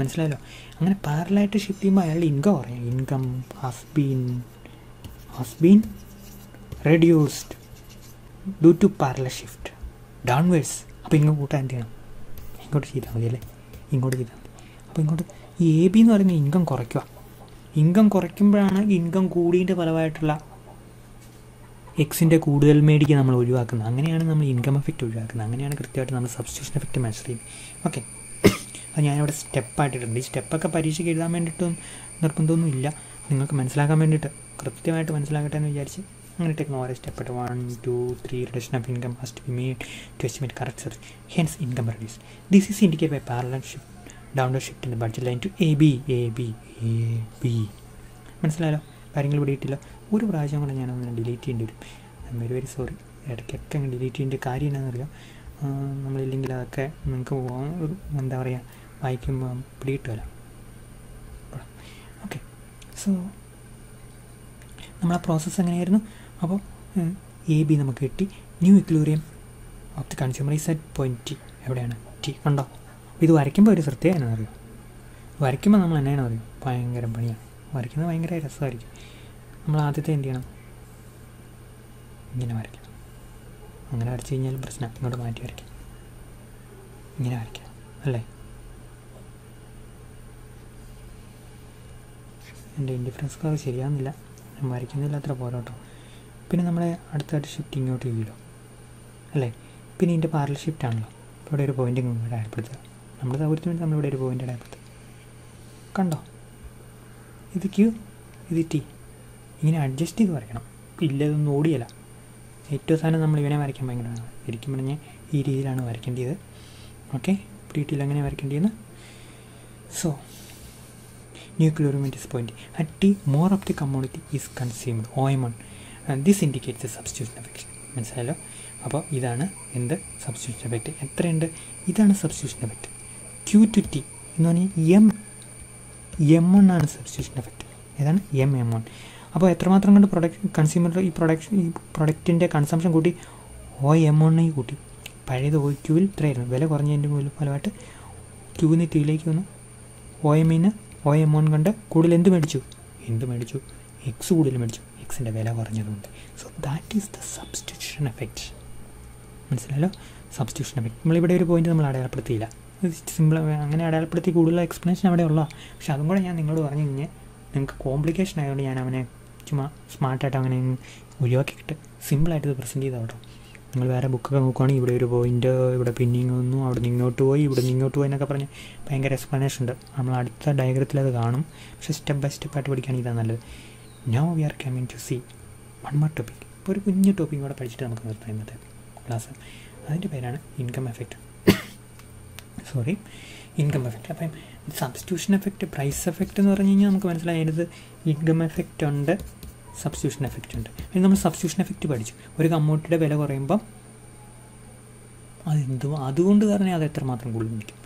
മനസ്സിലായല്ലോ? അങ്ങനെ പാരലായിട്ട് ഷിഫ്റ്റ് ചെയ്യുമ്പോൾ അയാളുടെ ഇൻകം കുറഞ്ഞു. Income has been has been reduced due to parallel shift downwards അപ്പോൾ ഇങ്ങോട്ട് കൂട്ടാൻ എന്ത് ചെയ്യണം? ഇങ്ങോട്ട് ചെയ്താൽ മതി അല്ലേ? ഇങ്ങോട്ട് ചെയ്താൽ മതി. അപ്പോൾ ഇങ്ങോട്ട് ഈ എ ബി എന്ന് പറയുന്ന ഇൻകം കുറയ്ക്കുക. ഇൻകം കുറയ്ക്കുമ്പോഴാണ് ഇൻകം കൂടിയതിന്റെ ഫലമായിട്ടുള്ള എക്സിന്റെ കൂടുതൽ മേടിക്ക് നമ്മൾ ഒഴിവാക്കുന്നത്. അങ്ങനെയാണ് നമ്മൾ ഇൻകം എഫക്റ്റ് ഒഴിവാക്കുന്നത്. അങ്ങനെയാണ് കൃത്യമായിട്ട് നമ്മൾ സബ്സ്റ്റിറ്റ്യൂഷൻ എഫക്റ്റ് മെഷർ ചെയ്യുന്നത്. ഓക്കെ അത് ഞാനിവിടെ സ്റ്റെപ്പായിട്ടിട്ടുണ്ട് ഈ സ്റ്റെപ്പൊക്കെ പരീക്ഷയ്ക്ക് എഴുതാൻ വേണ്ടിയിട്ടും നിർബന്ധമൊന്നും ഇല്ല. നിങ്ങൾക്ക് മനസ്സിലാക്കാൻ വേണ്ടിയിട്ട് കൃത്യമായിട്ട് മനസ്സിലാക്കട്ടെ എന്ന് വിചാരിച്ച് അങ്ങനെ ടെക്നോ ഓരോ step one two three reduction of income must be made to estimate correct search hence income reduce this is indicate by parallel shift download shift in the budget line to A B A B A B മനസ്സിലായല്ലോ? കാര്യങ്ങൾ പിടിയിട്ടില്ല ഒരു പ്രാവശ്യം കൂടെ ഞാനൊന്ന് delete ചെയ്യേണ്ടി വരും. I very very sorry ഇടയ്ക്കൊക്കെ അങ്ങ് ഡിലീറ്റ് ചെയ്യേണ്ട കാര്യം എന്താണെന്നറിയാം നമ്മളില്ലെങ്കിൽ അതൊക്കെ നിങ്ങൾക്ക് എന്താ പറയുക വായിക്കുമ്പോൾ പിടികിട്ടുമല്ല ഓക്കെ സോ നമ്മളാ പ്രോസസ്സ് എങ്ങനെയായിരുന്നു? അപ്പോൾ എ ബി നമുക്ക് കിട്ടി. New equilibrium of the consumer is at point T എവിടെയാണ്? ടി കണ്ടോ? ഇത് വരയ്ക്കുമ്പോൾ ഒരു ശ്രദ്ധ എന്നറിയോ വരയ്ക്കുമ്പോൾ നമ്മൾ എന്നാണ് അറിയും ഭയങ്കര പണിയാണ് വരയ്ക്കുന്നത് ഭയങ്കര രസമായിരിക്കും. നമ്മൾ ആദ്യത്തെ എന്ത് ചെയ്യണം? ഇങ്ങനെ വരയ്ക്കണം അങ്ങനെ വരച്ച് കഴിഞ്ഞാൽ പ്രശ്നം. ഇങ്ങോട്ട് മാറ്റി വരയ്ക്കാം. ഇങ്ങനെ വരയ്ക്കാം. അല്ലേ? എന്റെ ഇൻഡിഫറൻസ് കളർ ശരിയാകുന്നില്ല വരയ്ക്കുന്നില്ല അത്ര പോരാട്ടോ. പിന്നെ നമ്മളെ അടുത്തായിട്ട് ഷിഫ്റ്റ് ഇങ്ങോട്ട് ചെയ്യുമല്ലോ അല്ലേ? പിന്നെ ഇതിന്റെ പാരൽ ഷിഫ്റ്റ് ആണല്ലോ. ഇപ്പോൾ ഇവിടെ ഒരു പോയിന്റ് ഇങ്ങോട്ട് ഏർപ്പെടുത്തുക. നമ്മുടെ സൗകര്യത്തിന് വേണ്ടി നമ്മളിവിടെ ഒരു പോയിന്റ് ഏർപ്പെടുത്തുക. കണ്ടോ? ഇത് ക്യൂ ഇത് ടി ഇങ്ങനെ അഡ്ജസ്റ്റ് ചെയ്ത് വരയ്ക്കണം. ഇല്ല ഇതൊന്നും ഓടിയല്ല. ഏറ്റവും സാധനം നമ്മൾ ഇവനെ വരയ്ക്കാൻ ഭയങ്കര ശരിക്കും പറഞ്ഞാൽ ഈ രീതിയിലാണ് വരയ്ക്കേണ്ടത് ഓക്കെ പ്രീറ്റിൽ അങ്ങനെ വരയ്ക്കേണ്ടതെന്ന് so ന്യൂക്ലിയോറിമെന്റിസ് point at T more of the community is consumed O M one this indicates substitution effect മനസ്സിലായല്ലോ? അപ്പോൾ ഇതാണ് എന്ത് സബ്സ്റ്റിറ്റ്യൂഷൻ എഫക്റ്റ് എത്രയുണ്ട്? ഇതാണ് substitution effect Q two T എന്ന് പറഞ്ഞാൽ എം എം വൺ ആണ് സബ്സ്റ്റിറ്റ്യൂഷൻ എഫക്റ്റ് ഏതാണ്? എം എം വൺ അപ്പോൾ എത്രമാത്രം കൊണ്ട് പ്രൊഡക്റ്റ് കൺസ്യൂമർ ഈ പ്രൊഡക്ഷൻ ഈ പ്രൊഡക്റ്റിന്റെ കൺസംഷൻ കൂട്ടി? ഓ എമൗണ്ട് കൂട്ടി. പഴയത് ഓ ക്യൂവിൽ ഇത്രയായിരുന്നു. വില കുറഞ്ഞതിന്റെ മൂലം ഫലമായിട്ട് ക്യൂവിൽ നിന്ന് ടിയിലേക്ക് വന്നു. ഒ എമ്മിന് ഒ ഓ എമൗണ്ട് കണ്ട് കൂടുതൽ എന്ത് മേടിച്ചു? എന്ത് മേടിച്ചു? എക്സ് കൂടുതൽ മേടിച്ചു. എക്സിന്റെ വില കുറഞ്ഞതുകൊണ്ട് so that is the substitution effect മനസ്സിലായല്ലോ? സബ്സ്റ്റിറ്റ്യൂഷൻ എഫക്റ്റ് നമ്മളിവിടെ ഒരു പോയിന്റ് നമ്മൾ അടയാളപ്പെടുത്തിയില്ല. സിമ്പിൾ അങ്ങനെ അടയാളപ്പെടുത്തി കൂടുതൽ എക്സ്പ്ലനേഷൻ അവിടെ ഉള്ള പക്ഷെ അതും കൂടെ ഞാൻ നിങ്ങളോട് പറഞ്ഞു കഴിഞ്ഞാൽ നിങ്ങൾക്ക് കോംപ്ലിക്കേഷൻ ആയതുകൊണ്ട് ഞാൻ അവനെ ചുമ്മാ സ്മാർട്ടായിട്ട് അങ്ങനെ ഒഴിവാക്കിയിട്ട് സിമ്പിളായിട്ട് ഇത് പ്രസന്റ് ചെയ്താൽ കേട്ടോ. നിങ്ങൾ വേറെ ബുക്കൊക്കെ നോക്കുവാണെങ്കിൽ ഇവിടെ ഒരു പോയിന്റ് ഇവിടെ പിന്നിങ് വന്നു അവിടെ നിന്ന് ഇങ്ങോട്ട് പോയി ഇവിടെ നിന്ന് ഇങ്ങോട്ട് പോയി എന്നൊക്കെ പറഞ്ഞ് ഭയങ്കര എക്സ്പ്ലനേഷൻ ഉണ്ട്. നമ്മൾ അടുത്ത ഡയഗ്രത്തിൽ അത് കാണും. പക്ഷേ സ്റ്റെപ്പ് ബൈ സ്റ്റെപ്പ് ആയിട്ട് പഠിക്കുകയാണെങ്കിൽ ഇതാണ് നല്ലത്. No we are coming to see one more topic ഇപ്പോൾ ഒരു കുഞ്ഞു ടോപ്പിക് കൂടെ പഠിച്ചിട്ട് നമുക്ക് നിർത്താം ഇന്നത്തെ ക്ലാസ് അതിന്റെ പേരാണ് income effect sorry income effect അപ്പം സബ്സ്റ്റിറ്റ്യൂഷൻ എഫക്റ്റ് പ്രൈസ് എഫക്റ്റ് എന്ന് പറഞ്ഞു കഴിഞ്ഞാൽ നമുക്ക് മനസ്സിലായത് ഇൻകം എഫക്റ്റ് ഉണ്ട്. സബ്സ്റ്റിറ്റ്യൂഷൻ എഫക്റ്റ് ഉണ്ട്. ഇനി നമ്മൾ സബ്സ്റ്റിറ്റ്യൂഷൻ എഫക്റ്റ് പഠിച്ചു. ഒരു കമ്മോട്ടിയുടെ വില കുറയുമ്പം അതെന്ത് അതുകൊണ്ട് തന്നെ അത് എത്രമാത്രം കൂടുതൽ പഠിക്കും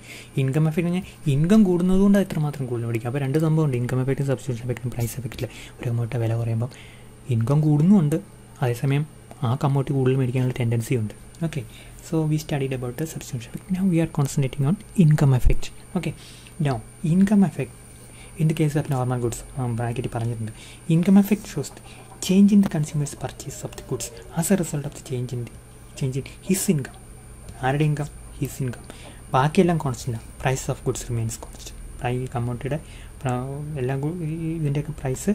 ഇൻകം എഫക്റ്റ് കഴിഞ്ഞാൽ ഇൻകം കൂടുന്നതുകൊണ്ട് അത് എത്രമാത്രം കൂടുതൽ പഠിക്കും അപ്പോൾ രണ്ട് സംഭവമുണ്ട് ഇൻകം എഫക്റ്റും സബ്സ്റ്റിറ്റ്യൂഷൻ എഫക്റ്റും പ്രൈസ് എഫക്റ്റിൽ ഒരു കമ്മോട്ടിയുടെ വില കുറയുമ്പം ഇൻകം കൂടുന്നുമുണ്ട് അതേസമയം ആ കമ്മോട്ടി കൂടുതൽ മേടിക്കാനുള്ള ടെൻഡൻസി ഉണ്ട്. Okay so we studied about the substitution effect now we are concentrating on income effect okay now income effect in the case of normal goods ബാങ്കിറ്റി പറഞ്ഞിട്ടുണ്ട്. Income effect shows change in the consumer's purchase of the goods as a result of the change in the change in his income ആരുടെ income his income ബാക്കിയെല്ലാം constant price of goods remains constant പ്രൈ കമ്മോട്ടിയുടെ എല്ലാം ഇതിന്റെയൊക്കെ price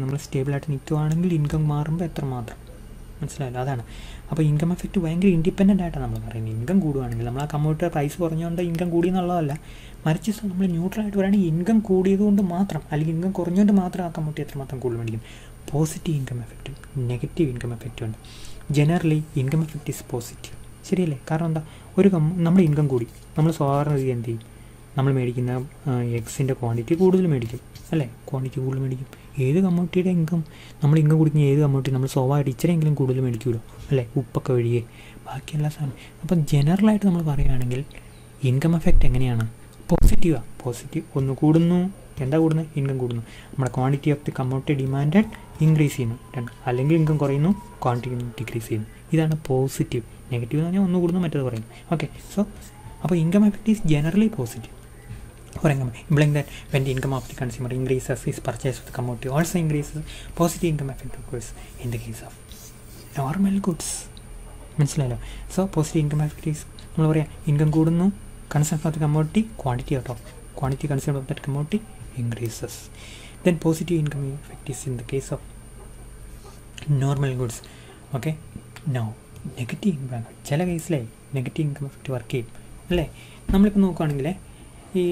നമ്മൾ സ്റ്റേബിളായിട്ട് നിൽക്കുവാണെങ്കിൽ income മാറുമ്പോൾ എത്ര എത്രമാത്രം മനസ്സിലായല്ലോ? അതാണ്. അപ്പോൾ ഇൻകം എഫക്റ്റ് ഭയങ്കര ഇൻഡിപെൻഡന്റ് ആയിട്ടാണ് നമ്മൾ പറയുന്നത്. ഇൻകം കൂടുവാണെങ്കിൽ നമ്മൾ ആ കമ്മോട്ടിയുടെ പ്രൈസ് കുറഞ്ഞുകൊണ്ട് ഇൻകം കൂടി എന്നുള്ളതല്ല. മറിച്ച് നമ്മൾ ന്യൂട്രലായിട്ട് പറയുകയാണെങ്കിൽ ഇൻകം കൂടിയതുകൊണ്ട് മാത്രം അല്ലെങ്കിൽ ഇൻകം കുറഞ്ഞുകൊണ്ട് മാത്രം ആ എത്ര മാത്രം കൂടുതൽ മേടിക്കും? Positive income effect negative income effect ഉണ്ട്. Generally income effect is positive ശരിയല്ലേ? കാരണം എന്താ? ഒരു കം നമ്മുടെ ഇൻകം കൂടി. നമ്മൾ സാധാരണ രീതി എന്ത് ചെയ്യും? നമ്മൾ മേടിക്കുന്ന എക്സിന്റെ ക്വാണ്ടിറ്റി കൂടുതൽ മേടിക്കും. അല്ലേ? ക്വാണ്ടിറ്റി കൂടുതൽ മേടിക്കും. ഏത് കമ്മ്യൂണിറ്റിയുടെ ഇൻകം നമ്മൾ ഇൻകം കുടിക്കുന്ന ഏത് കമ്മ്യൂണിറ്റി നമ്മൾ സ്വാഭാവികമായിട്ട് ഇച്ചിരിയെങ്കിലും കൂടുതൽ മേടിക്കുമല്ലോ അല്ലേ? ഉപ്പൊക്കെ ഒഴികെ. ബാക്കിയെല്ലാ സാധനം. അപ്പം ജനറലായിട്ട് നമ്മൾ പറയുകയാണെങ്കിൽ ഇൻകം എഫക്റ്റ് എങ്ങനെയാണ്? പോസിറ്റീവാണ് പോസിറ്റീവ് ഒന്ന് കൂടുന്നു എന്താ കൂടുന്നത് ഇൻകം കൂടുന്നു. നമ്മുടെ quantity of the commodity demanded increase ചെയ്യുന്നു. രണ്ട്. അല്ലെങ്കിൽ ഇൻകം കുറയുന്നു ക്വാണ്ടിറ്റി ഡിക്രീസ് ചെയ്യുന്നു. ഇതാണ് പോസിറ്റീവ് നെഗറ്റീവ് എന്ന് പറഞ്ഞാൽ ഒന്ന് കൂടുന്നു മറ്റേത് കുറയുന്നു. ഓക്കെ സോ അപ്പോൾ income effect is generally positive പറയാം income that that when the income of the consumer increases his purchase of the commodity also increases positive income effect occurs in the case of normal goods. മനസ്സിലായല്ലോ? So positive income effect is നമ്മൾ പറയാം income കൂടുന്നു consume of the commodity quantity out of quantity consume of that commodity increases then positive income effect is in the case of normal goods okay no negative income ചില കേസിലെ negative income effect work ചെയ്യും. അല്ലേ? നമ്മളിപ്പോൾ നോക്കുകയാണെങ്കിൽ ഈ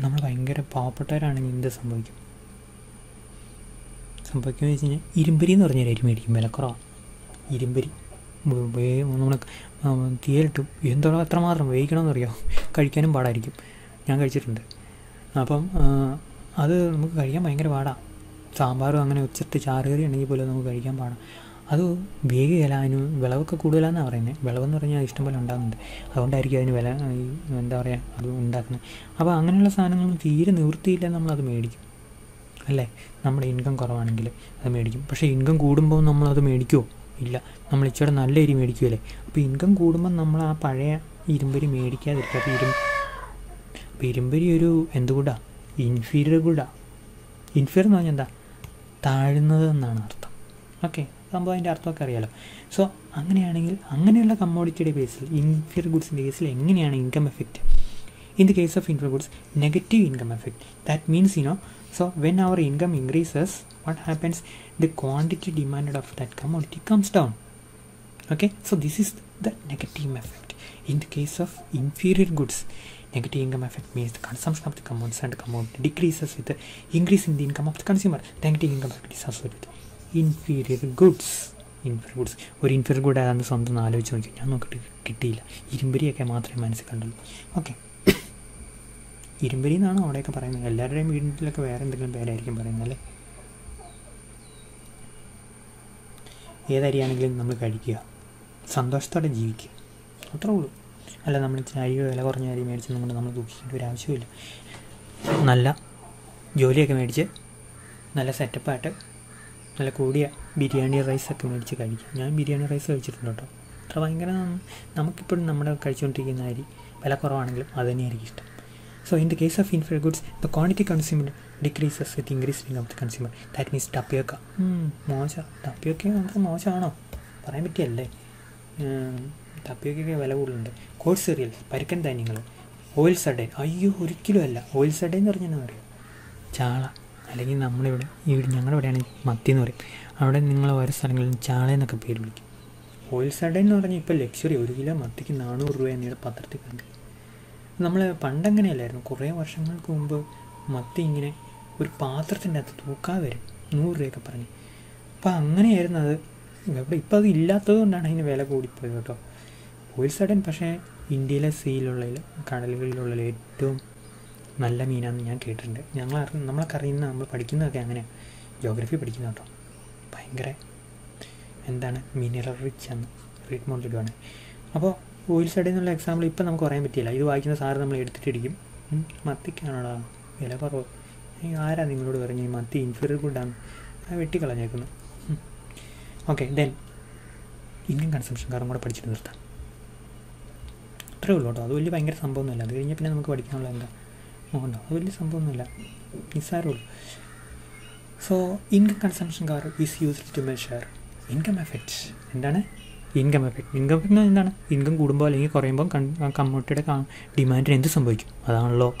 നമ്മൾ ഭയങ്കര പാവപ്പെട്ടവരാണെങ്കിൽ എന്ത് സംഭവിക്കും? സംഭവിക്കുമെന്ന് വെച്ച് കഴിഞ്ഞാൽ ഇരുമ്പരി എന്ന് പറഞ്ഞാൽ അരി മേടിക്കും. വിലക്കുറവാണ് ഇരുമ്പരി. നമ്മൾ തീയലിട്ട്. എന്തോ അത്രമാത്രം? വേവിക്കണമെന്ന് അറിയാം കഴിക്കാനും പാടായിരിക്കും. ഞാൻ കഴിച്ചിട്ടുണ്ട്. അപ്പം അത് നമുക്ക് കഴിക്കാൻ ഭയങ്കര പാടാണ് സാമ്പാറും അങ്ങനെ ഉച്ചത്തെ ചാറുകറി ഉണ്ടെങ്കിൽ പോലും നമുക്ക് കഴിക്കാൻ പാടാം. അത് വേഗികല അതിന് വിളവൊക്കെ കൂടുതലാണെന്നാണ് പറയുന്നത് വിളവെന്ന് പറഞ്ഞാൽ ഇഷ്ടംപോലെ ഉണ്ടാകുന്നുണ്ട്. അതുകൊണ്ടായിരിക്കും അതിന് വില എന്താ പറയുക അത് ഉണ്ടാക്കുന്നത്. അപ്പോൾ അങ്ങനെയുള്ള സാധനങ്ങൾ തീരെ നിവൃത്തിയില്ല നമ്മളത് മേടിക്കും. അല്ലേ? നമ്മുടെ ഇൻകം കുറവാണെങ്കിൽ അത് മേടിക്കും. പക്ഷേ ഇൻകം കൂടുമ്പോൾ നമ്മളത് മേടിക്കുമോ ഇല്ല. നമ്മൾ ഇച്ചിരി നല്ല അരി മേടിക്കുമല്ലേ അപ്പോൾ ഇൻകം കൂടുമ്പോൾ നമ്മൾ ആ പഴയ ഇരുമ്പരി മേടിക്കാതിരിക്കുക. അപ്പോൾ ഇരും അപ്പോൾ ഇരുമ്പരി ഒരു എന്തുകൂടാ ഇൻഫീരിയർ കൂടാ ഇൻഫീരിയർ എന്ന് പറഞ്ഞാൽ എന്താ? താഴ്ന്നത് എന്നാണ് അർത്ഥം. ഓക്കെ സംഭവം അതിന്റെ അർത്ഥമൊക്കെ അറിയാലോ. സോ അങ്ങനെയാണെങ്കിൽ അങ്ങനെയുള്ള കമ്മോഡിറ്റിയുടെ ബേസിൽ ഇൻഫീരിയർ ഗുഡ്സിന്റെ കേസിൽ എങ്ങനെയാണ് income effect in the case of inferior goods negative income effect that means you no so when our income increases what happens the quantity demanded of that commodity comes down okay so this is the negative effect in the case of inferior goods negative income effect means the consumption of the commodities and commodity decreases with the increase in the income of the consumer the negative income effect is associated with inferior goods inferior goods ഒരു inferior good ഏതാണ്ട് സ്വന്തം ഒന്ന് ആലോചിച്ച് നോക്കി ഞാൻ നോക്കിയിട്ട് കിട്ടിയില്ല ഇരുമ്പരിയൊക്കെ മാത്രമേ മനസ്സിൽ കണ്ടുള്ളൂ ഓക്കെ ഇരുമ്പരി എന്നാണ് അവിടെയൊക്കെ പറയുന്നത്? എല്ലാവരുടെയും വീട്ടിലൊക്കെ വേറെ എന്തെങ്കിലും പേരായിരിക്കും പറയുന്നത് അല്ലേ? ഏതരിയാണെങ്കിലും നമ്മൾ കഴിക്കുക. സന്തോഷത്തോടെ ജീവിക്കുക. അത്രേ ഉള്ളൂ. അല്ല നമ്മൾ അരി വില കുറഞ്ഞ അരി മേടിച്ചതും കൊണ്ട് നമ്മൾ ദുഃഖിക്കേണ്ട ഒരു ആവശ്യമില്ല നല്ല ജോലിയൊക്കെ മേടിച്ച് നല്ല സെറ്റപ്പായിട്ട് നല്ല കൂടിയ ബിരിയാണി റൈസൊക്കെ മേടിച്ച് കഴിക്കുക. ഞാൻ ബിരിയാണി റൈസ് കഴിച്ചിട്ടുണ്ട് കേട്ടോ. അത്ര ഭയങ്കര നമുക്കിപ്പോഴും നമ്മുടെ കഴിച്ചുകൊണ്ടിരിക്കുന്ന അരി വില കുറവാണെങ്കിലും അത് തന്നെയായിരിക്കും ഇഷ്ടം. So in the case of inferior goods, the quantity consumed decreases with increasing of the consumer. That means tapioca. മോശം. ടപ്പിയൊക്കെ നമുക്ക് മോശമാണോ? പറയാൻ പറ്റിയല്ലേ ടപ്പിയൊക്കെ വില കൂടുതലുണ്ട്. കോഴ്സ് സെറിയൽ പരുക്കൻ ധാന്യങ്ങൾ ഓയിൽ സഡൈൻ അയ്യോ ഒരിക്കലും അല്ല. ഓയിൽ സഡൈൻ എന്ന് പറഞ്ഞാൽ അറിയാം ചാള. അല്ലെങ്കിൽ നമ്മളിവിടെ ഇവിടെ ഞങ്ങളുടെ ഇവിടെയാണെങ്കിൽ മത്തി എന്ന് പറയും. അവിടെ നിങ്ങൾ ഓരോ സ്ഥലങ്ങളിലും ചാള എന്നൊക്കെ പേര് വിളിക്കും. ഓയിൽ സഡൈൻ എന്ന് പറഞ്ഞാൽ ഇപ്പോൾ ലക്ഷറി ഒരു കിലോ മത്തിക്ക് നാനൂറ് രൂപ എന്നിവിടെ പത്രത്തിൽ കണ്ട് നമ്മൾ പണ്ടങ്ങനെയല്ലായിരുന്നു. കുറേ വർഷങ്ങൾക്ക് മുമ്പ് മത്തി ഇങ്ങനെ ഒരു പാത്രത്തിന്റെ അകത്ത് തൂക്കാതെ വരും. നൂറ് രൂപയൊക്കെ പറഞ്ഞ്. അപ്പോൾ അങ്ങനെയായിരുന്നു അത്. ഇവിടെ ഇപ്പോൾ അത് ഇല്ലാത്തത് കൊണ്ടാണ് അതിന് വില കൂടിപ്പോയത് കേട്ടോ. ഒരു സഡൻ പക്ഷേ ഇന്ത്യയിലെ സീയിലുള്ളതിൽ കടലുകളിലുള്ള ഏറ്റവും നല്ല മീനാണെന്ന് ഞാൻ കേട്ടിട്ടുണ്ട്. ഞങ്ങൾ അറിഞ്ഞ നമ്മളൊക്കെ അറിയുന്ന നമ്മൾ പഠിക്കുന്നതൊക്കെ അങ്ങനെയാണ് ജോഗ്രഫി പഠിക്കുന്ന കേട്ടോ. ഭയങ്കര എന്താണ് മിനറൽ റിച്ച് ആണ്. റീഡ് മോണ്ടിടുവാണ് അപ്പോൾ ഓയിൽ സ്റ്റഡി എന്നുള്ള എക്സാമ്പിൾ ഇപ്പം നമുക്ക് പറയാൻ പറ്റില്ല ഇത് വായിക്കുന്ന സാറ് നമ്മൾ എടുത്തിട്ടിരിക്കും. മത്തിക്കാണോടാ? വില കുറവ്. ആരാ നിങ്ങളോട് പറഞ്ഞു ഈ മത്തി ഇൻഫീരിയർ ഗുഡാണ് അത് വെട്ടിക്കളഞ്ഞേക്കുന്നു. ഓക്കെ ദെൻ ഇന്ത്യൻ കൺസംഷൻ കാരണം കൂടെ പഠിച്ചിട്ട് നിർത്താം. അത്രേ ഉള്ളൂ കേട്ടോ. അത് വലിയ ഭയങ്കര സംഭവമൊന്നുമില്ല. അത് കഴിഞ്ഞാൽ പിന്നെ നമുക്ക് പഠിക്കാനുള്ള എന്താ? ഉണ്ടോ അത് വലിയ സംഭവമൊന്നുമില്ല. നിസ്സാരമുള്ളൂ so income consumption curve is used to measure income effects എന്താണ്? ഇൻകം എഫക്റ്റ് ഇൻകം എഫക്റ്റ് എന്താണ്? ഇൻകം കൂടുമ്പോൾ അല്ലെങ്കിൽ കുറയുമ്പോൾ കമ്മ്യൂണിറ്റിയുടെ ഡിമാൻഡിന് എന്ത് സംഭവിക്കും? അതാണല്ലോ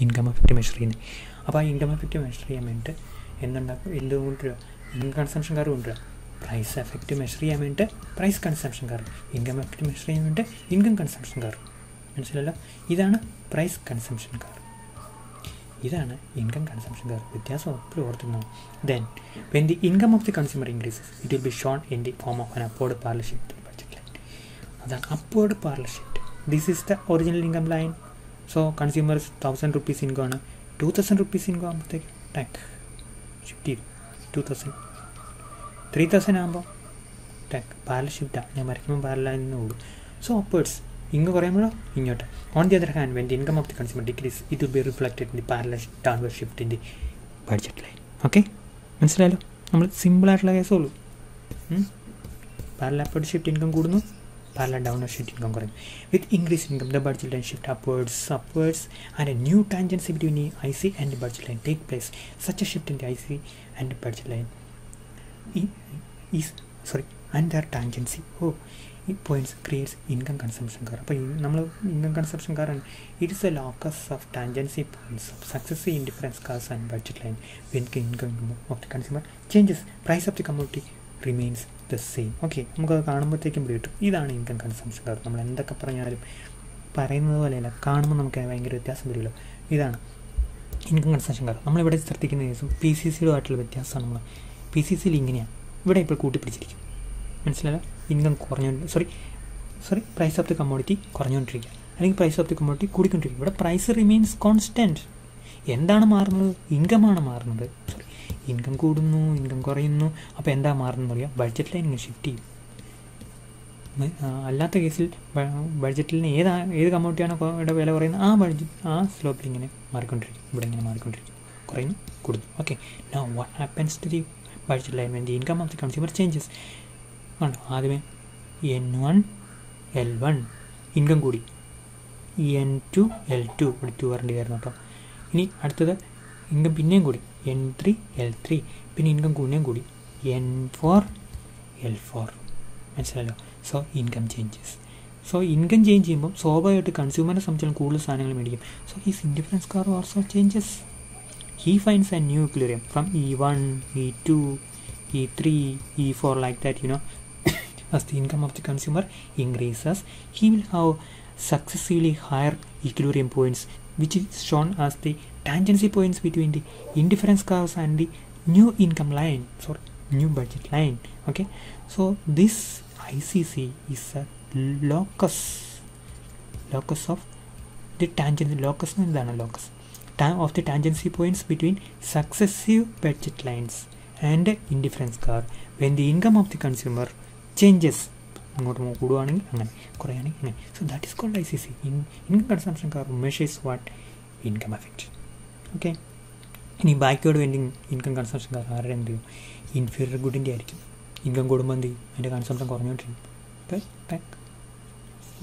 ഇൻകം എഫക്റ്റ് മെഷർ ചെയ്യുന്നത്. അപ്പോൾ ആ ഇൻകം എഫക്റ്റ് മെഷർ ചെയ്യാൻ വേണ്ടിയിട്ട് എന്തുണ്ടാക്കും? എന്ത് കൊണ്ടുവരിക? ഇൻകം കൺസംഷൻ കാർ കൊണ്ടുവരിക. പ്രൈസ് എഫക്റ്റ് മെഷർ ചെയ്യാൻ വേണ്ടിയിട്ട് price consumption curve. Income effect measure ചെയ്യാൻ വേണ്ടിയിട്ട് ഇൻകം കൺസംഷൻ കാർ. മനസ്സിലല്ലോ ഇതാണ് പ്രൈസ് കൺസംഷൻ കാർ. ഇതാണ് ഇൻകം കൺസംഷൻ കാർ. വ്യത്യാസം എപ്പോഴും ഓർത്തിരുന്നു? Then when the income of the consumer increases it will be shown in the form of an upward parallel shift അതാണ് upward parallel shift this is the original income line so consumers thousand rupees income ആണ് to thousand rupees income ആകുമ്പോഴത്തേക്ക് ടാക് shift ചെയ്തു two thousand three thousand ആകുമ്പോൾ ടാക് parallel ഷിഫ്റ്റാണ് ഞാൻ വരയ്ക്കുമ്പോൾ പാരലായി നിന്ന് ഉള്ളൂ സോ അപ്വേർഡ്സ് ഇങ്ങ് കുറയുമ്പോഴോ ഇങ്ങോട്ട്. On the other hand when the income of the consumer decrease it be reflected in the parallel downward shift in the budget line okay മനസ്സിലായല്ലോ? നമ്മൾ സിമ്പിളായിട്ടുള്ള കേസുള്ളൂ പാരലൽ അപ്വേർഡ് ഷിഫ്റ്റ് ഇൻകം കൂടുന്നു. പാരലൽ ഡൗൺവേർഡ് ഷിഫ്റ്റ് ഇൻകം കുറയും with increase income the budget line shift upwards upwards and a new tangency between the I C and budget line take place such a shift in the I C and budget line is sorry and their tangency of ഈ points creates income consumption curve അപ്പോൾ നമ്മൾ income consumption കാറാണ് it is a locus of tangency points of successive indifference curves and budget line when income of the consumer changes price of the commodity remains the same okay നമുക്കത് കാണുമ്പോഴത്തേക്കും കിട്ടും ഇതാണ് income consumption curve നമ്മൾ എന്തൊക്കെ പറഞ്ഞാലും പറയുന്നത് പോലെയല്ല കാണുമ്പോൾ നമുക്ക് ഭയങ്കര വ്യത്യാസം വരുമല്ലോ ഇതാണ് ഇൻകം കൺസംഷൻ കർവ് നമ്മളിവിടെ ശ്രദ്ധിക്കുന്ന കേസും പി സി സിയുമായിട്ടുള്ള വ്യത്യാസമാണ് നമ്മൾ പി സി സിയിൽ ഇങ്ങനെയാണ് ഇവിടെ ഇപ്പോൾ കൂട്ടിപ്പിടിച്ചിരിക്കും. മനസ്സിലായോ? ഇൻകം കുറഞ്ഞു sorry sorry price of the commodity കുറഞ്ഞുകൊണ്ടിരിക്കുക. അല്ലെങ്കിൽ പ്രൈസ് ഓഫ് ദി കമ്മോഡിറ്റി കൂടിക്കൊണ്ടിരിക്കുക. ഇവിടെ പ്രൈസ് റിമെയിൻസ് കോൺസ്റ്റന്റ് എന്താണ് മാറുന്നത്? ഇൻകമാണ് മാറുന്നത്. സോറി ഇൻകം കൂടുന്നു ഇൻകം കുറയുന്നു. അപ്പോൾ എന്താ മാറുന്നത് അറിയാം? ബഡ്ജറ്റ് ലൈൻ ഷിഫ്റ്റ് ചെയ്യും. അല്ലാത്ത കേസിൽ ബഡ്ജറ്റിൽ ഏത് ഏത് കമ്മ്യൂണിറ്റിയാണോ ഇവിടെ വില കുറയുന്നത് ആ ബഡ്ജറ്റ് ആ സ്ലോപ്പിൽ ഇങ്ങനെ മാറിക്കൊണ്ടിരിക്കും. ഇവിടെ ഇങ്ങനെ മാറിക്കൊണ്ടിരിക്കും. കുറയുന്നു കൂടുന്നു. Okay no what happens to the budget line when the income of the consumer changes കണ്ടോ? ആദ്യമേ N one L one income കൂടി. എൻ ടു എൽ ടു ഇവിടെ ടു വരേണ്ടി വരുന്നു കേട്ടോ. ഇനി അടുത്തത് ഇൻകം പിന്നെയും കൂടി എൻ ത്രീ എൽ ത്രീ പിന്നെ ഇൻകം പിന്നെയും കൂടി N four L four മനസ്സിലല്ലോ so income changes so income change ചെയ്യുമ്പോൾ സ്വാഭാവികമായിട്ട് കൺസ്യൂമറിനെ സംബന്ധിച്ചാലും കൂടുതൽ സാധനങ്ങൾ മേടിക്കും so his indifference curve also changes he finds a new equilibrium from E1, E2, E3, E4 like that, you know. As the income of the consumer increases, he will have successively higher equilibrium points, which is shown as the tangency points between the indifference curves and the new income line, sorry, new budget line. Okay, so this ICC is a locus, locus of the tangent, locus എന്താണ് locus ta- of the tangency points between successive budget lines and indifference curve when the income of the consumer changes അങ്ങോട്ട് കൂടുവാണെങ്കിൽ അങ്ങനെ കുറയുകയാണെങ്കിൽ അങ്ങനെ so that is called I C C in income consumption curve measures what income effect okay ഇനി backward bending income consumption curve ആരുടെ എന്ത് ചെയ്യും? Inferior ഗുഡിന്റെ ആയിരിക്കും. Income കൂടുമ്പോൾ എന്ത് ചെയ്യും? അതിന്റെ കൺസംഷൻ കുറഞ്ഞുകൊണ്ടിരിക്കും.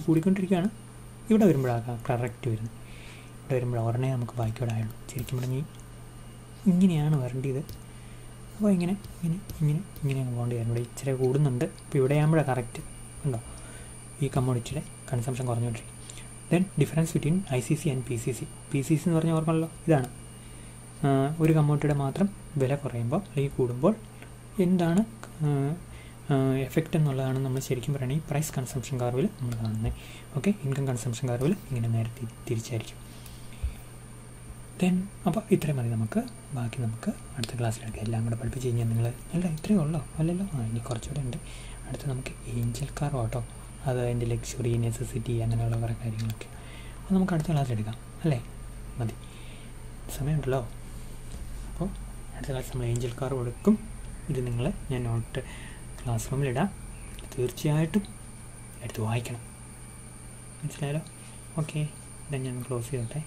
കൂടിക്കൊണ്ടിരിക്കുകയാണ്. ഇവിടെ വരുമ്പോഴാണ് കറക്റ്റ് വരുന്നത്. ഇവിടെ വരുമ്പോൾ ഉടനെ നമുക്ക് ബാക്കിയോടായുള്ളൂ ശരിക്കും പറഞ്ഞാൽ ഇങ്ങനെയാണ് വരേണ്ടത്. അപ്പോൾ ഇങ്ങനെ ഇങ്ങനെ ഇങ്ങനെ ഇങ്ങനെ പോകേണ്ടി ഇവിടെ ഇച്ചിരി കൂടുന്നുണ്ട്. അപ്പോൾ ഇവിടെ ആകുമ്പോഴാണ് കറക്റ്റ് ഉണ്ടോ? ഈ കമ്മോഡിറ്റിയുടെ consumption കുറഞ്ഞുകൊണ്ടിരിക്കും. Then difference between I C C and P C C P C C എന്ന് പറഞ്ഞാൽ ഓർമ്മല്ലോ ഇതാണ്. ഒരു കമ്മോഡിറ്റിയുടെ മാത്രം വില കുറയുമ്പോൾ അല്ലെങ്കിൽ കൂടുമ്പോൾ എന്താണ് എഫക്റ്റ് എന്നുള്ളതാണ് നമ്മൾ ശരിക്കും പറയുകയാണെങ്കിൽ പ്രൈസ് കൺസംഷൻ കാർവിൽ നമ്മൾ കാണുന്നത്. ഓക്കെ ഇൻകം കൺസംഷൻ കാർവിൽ ഇങ്ങനെ നേരെ തിരിച്ചായിരിക്കും. ദെൻ അപ്പോൾ ഇത്രയും മതി നമുക്ക്. ബാക്കി നമുക്ക് അടുത്ത ക്ലാസ്സിലെടുക്കാം എല്ലാം കൂടെ പഠിപ്പിച്ച് കഴിഞ്ഞാൽ നിങ്ങൾ അല്ല ഇത്രയേ ഉള്ളോ? അല്ലല്ലോ? ആ ഇനി കുറച്ചുകൂടെ ഉണ്ട്. അടുത്ത് നമുക്ക് ഏഞ്ചൽ കാർ ഓട്ടോ അത് അതിന്റെ ലക്ഷറി നെസസിറ്റി അങ്ങനെയുള്ള കുറേ കാര്യങ്ങളൊക്കെ. അപ്പോൾ നമുക്ക് അടുത്ത ക്ലാസ് എടുക്കാം അല്ലേ? മതി. സമയമുണ്ടല്ലോ. അപ്പോൾ അടുത്ത ക്ലാസ് നമ്മൾ ഏഞ്ചൽ കാർ കൊടുക്കും. ഇത് നിങ്ങൾ ഞാൻ നോട്ട് ക്ലാസ് റൂമിലിടാം തീർച്ചയായിട്ടും എടുത്ത് വായിക്കണം. മനസ്സിലായല്ലോ? ഓക്കെ ഇതാ ഞാൻ ക്ലോസ് ചെയ്തോട്ടെ.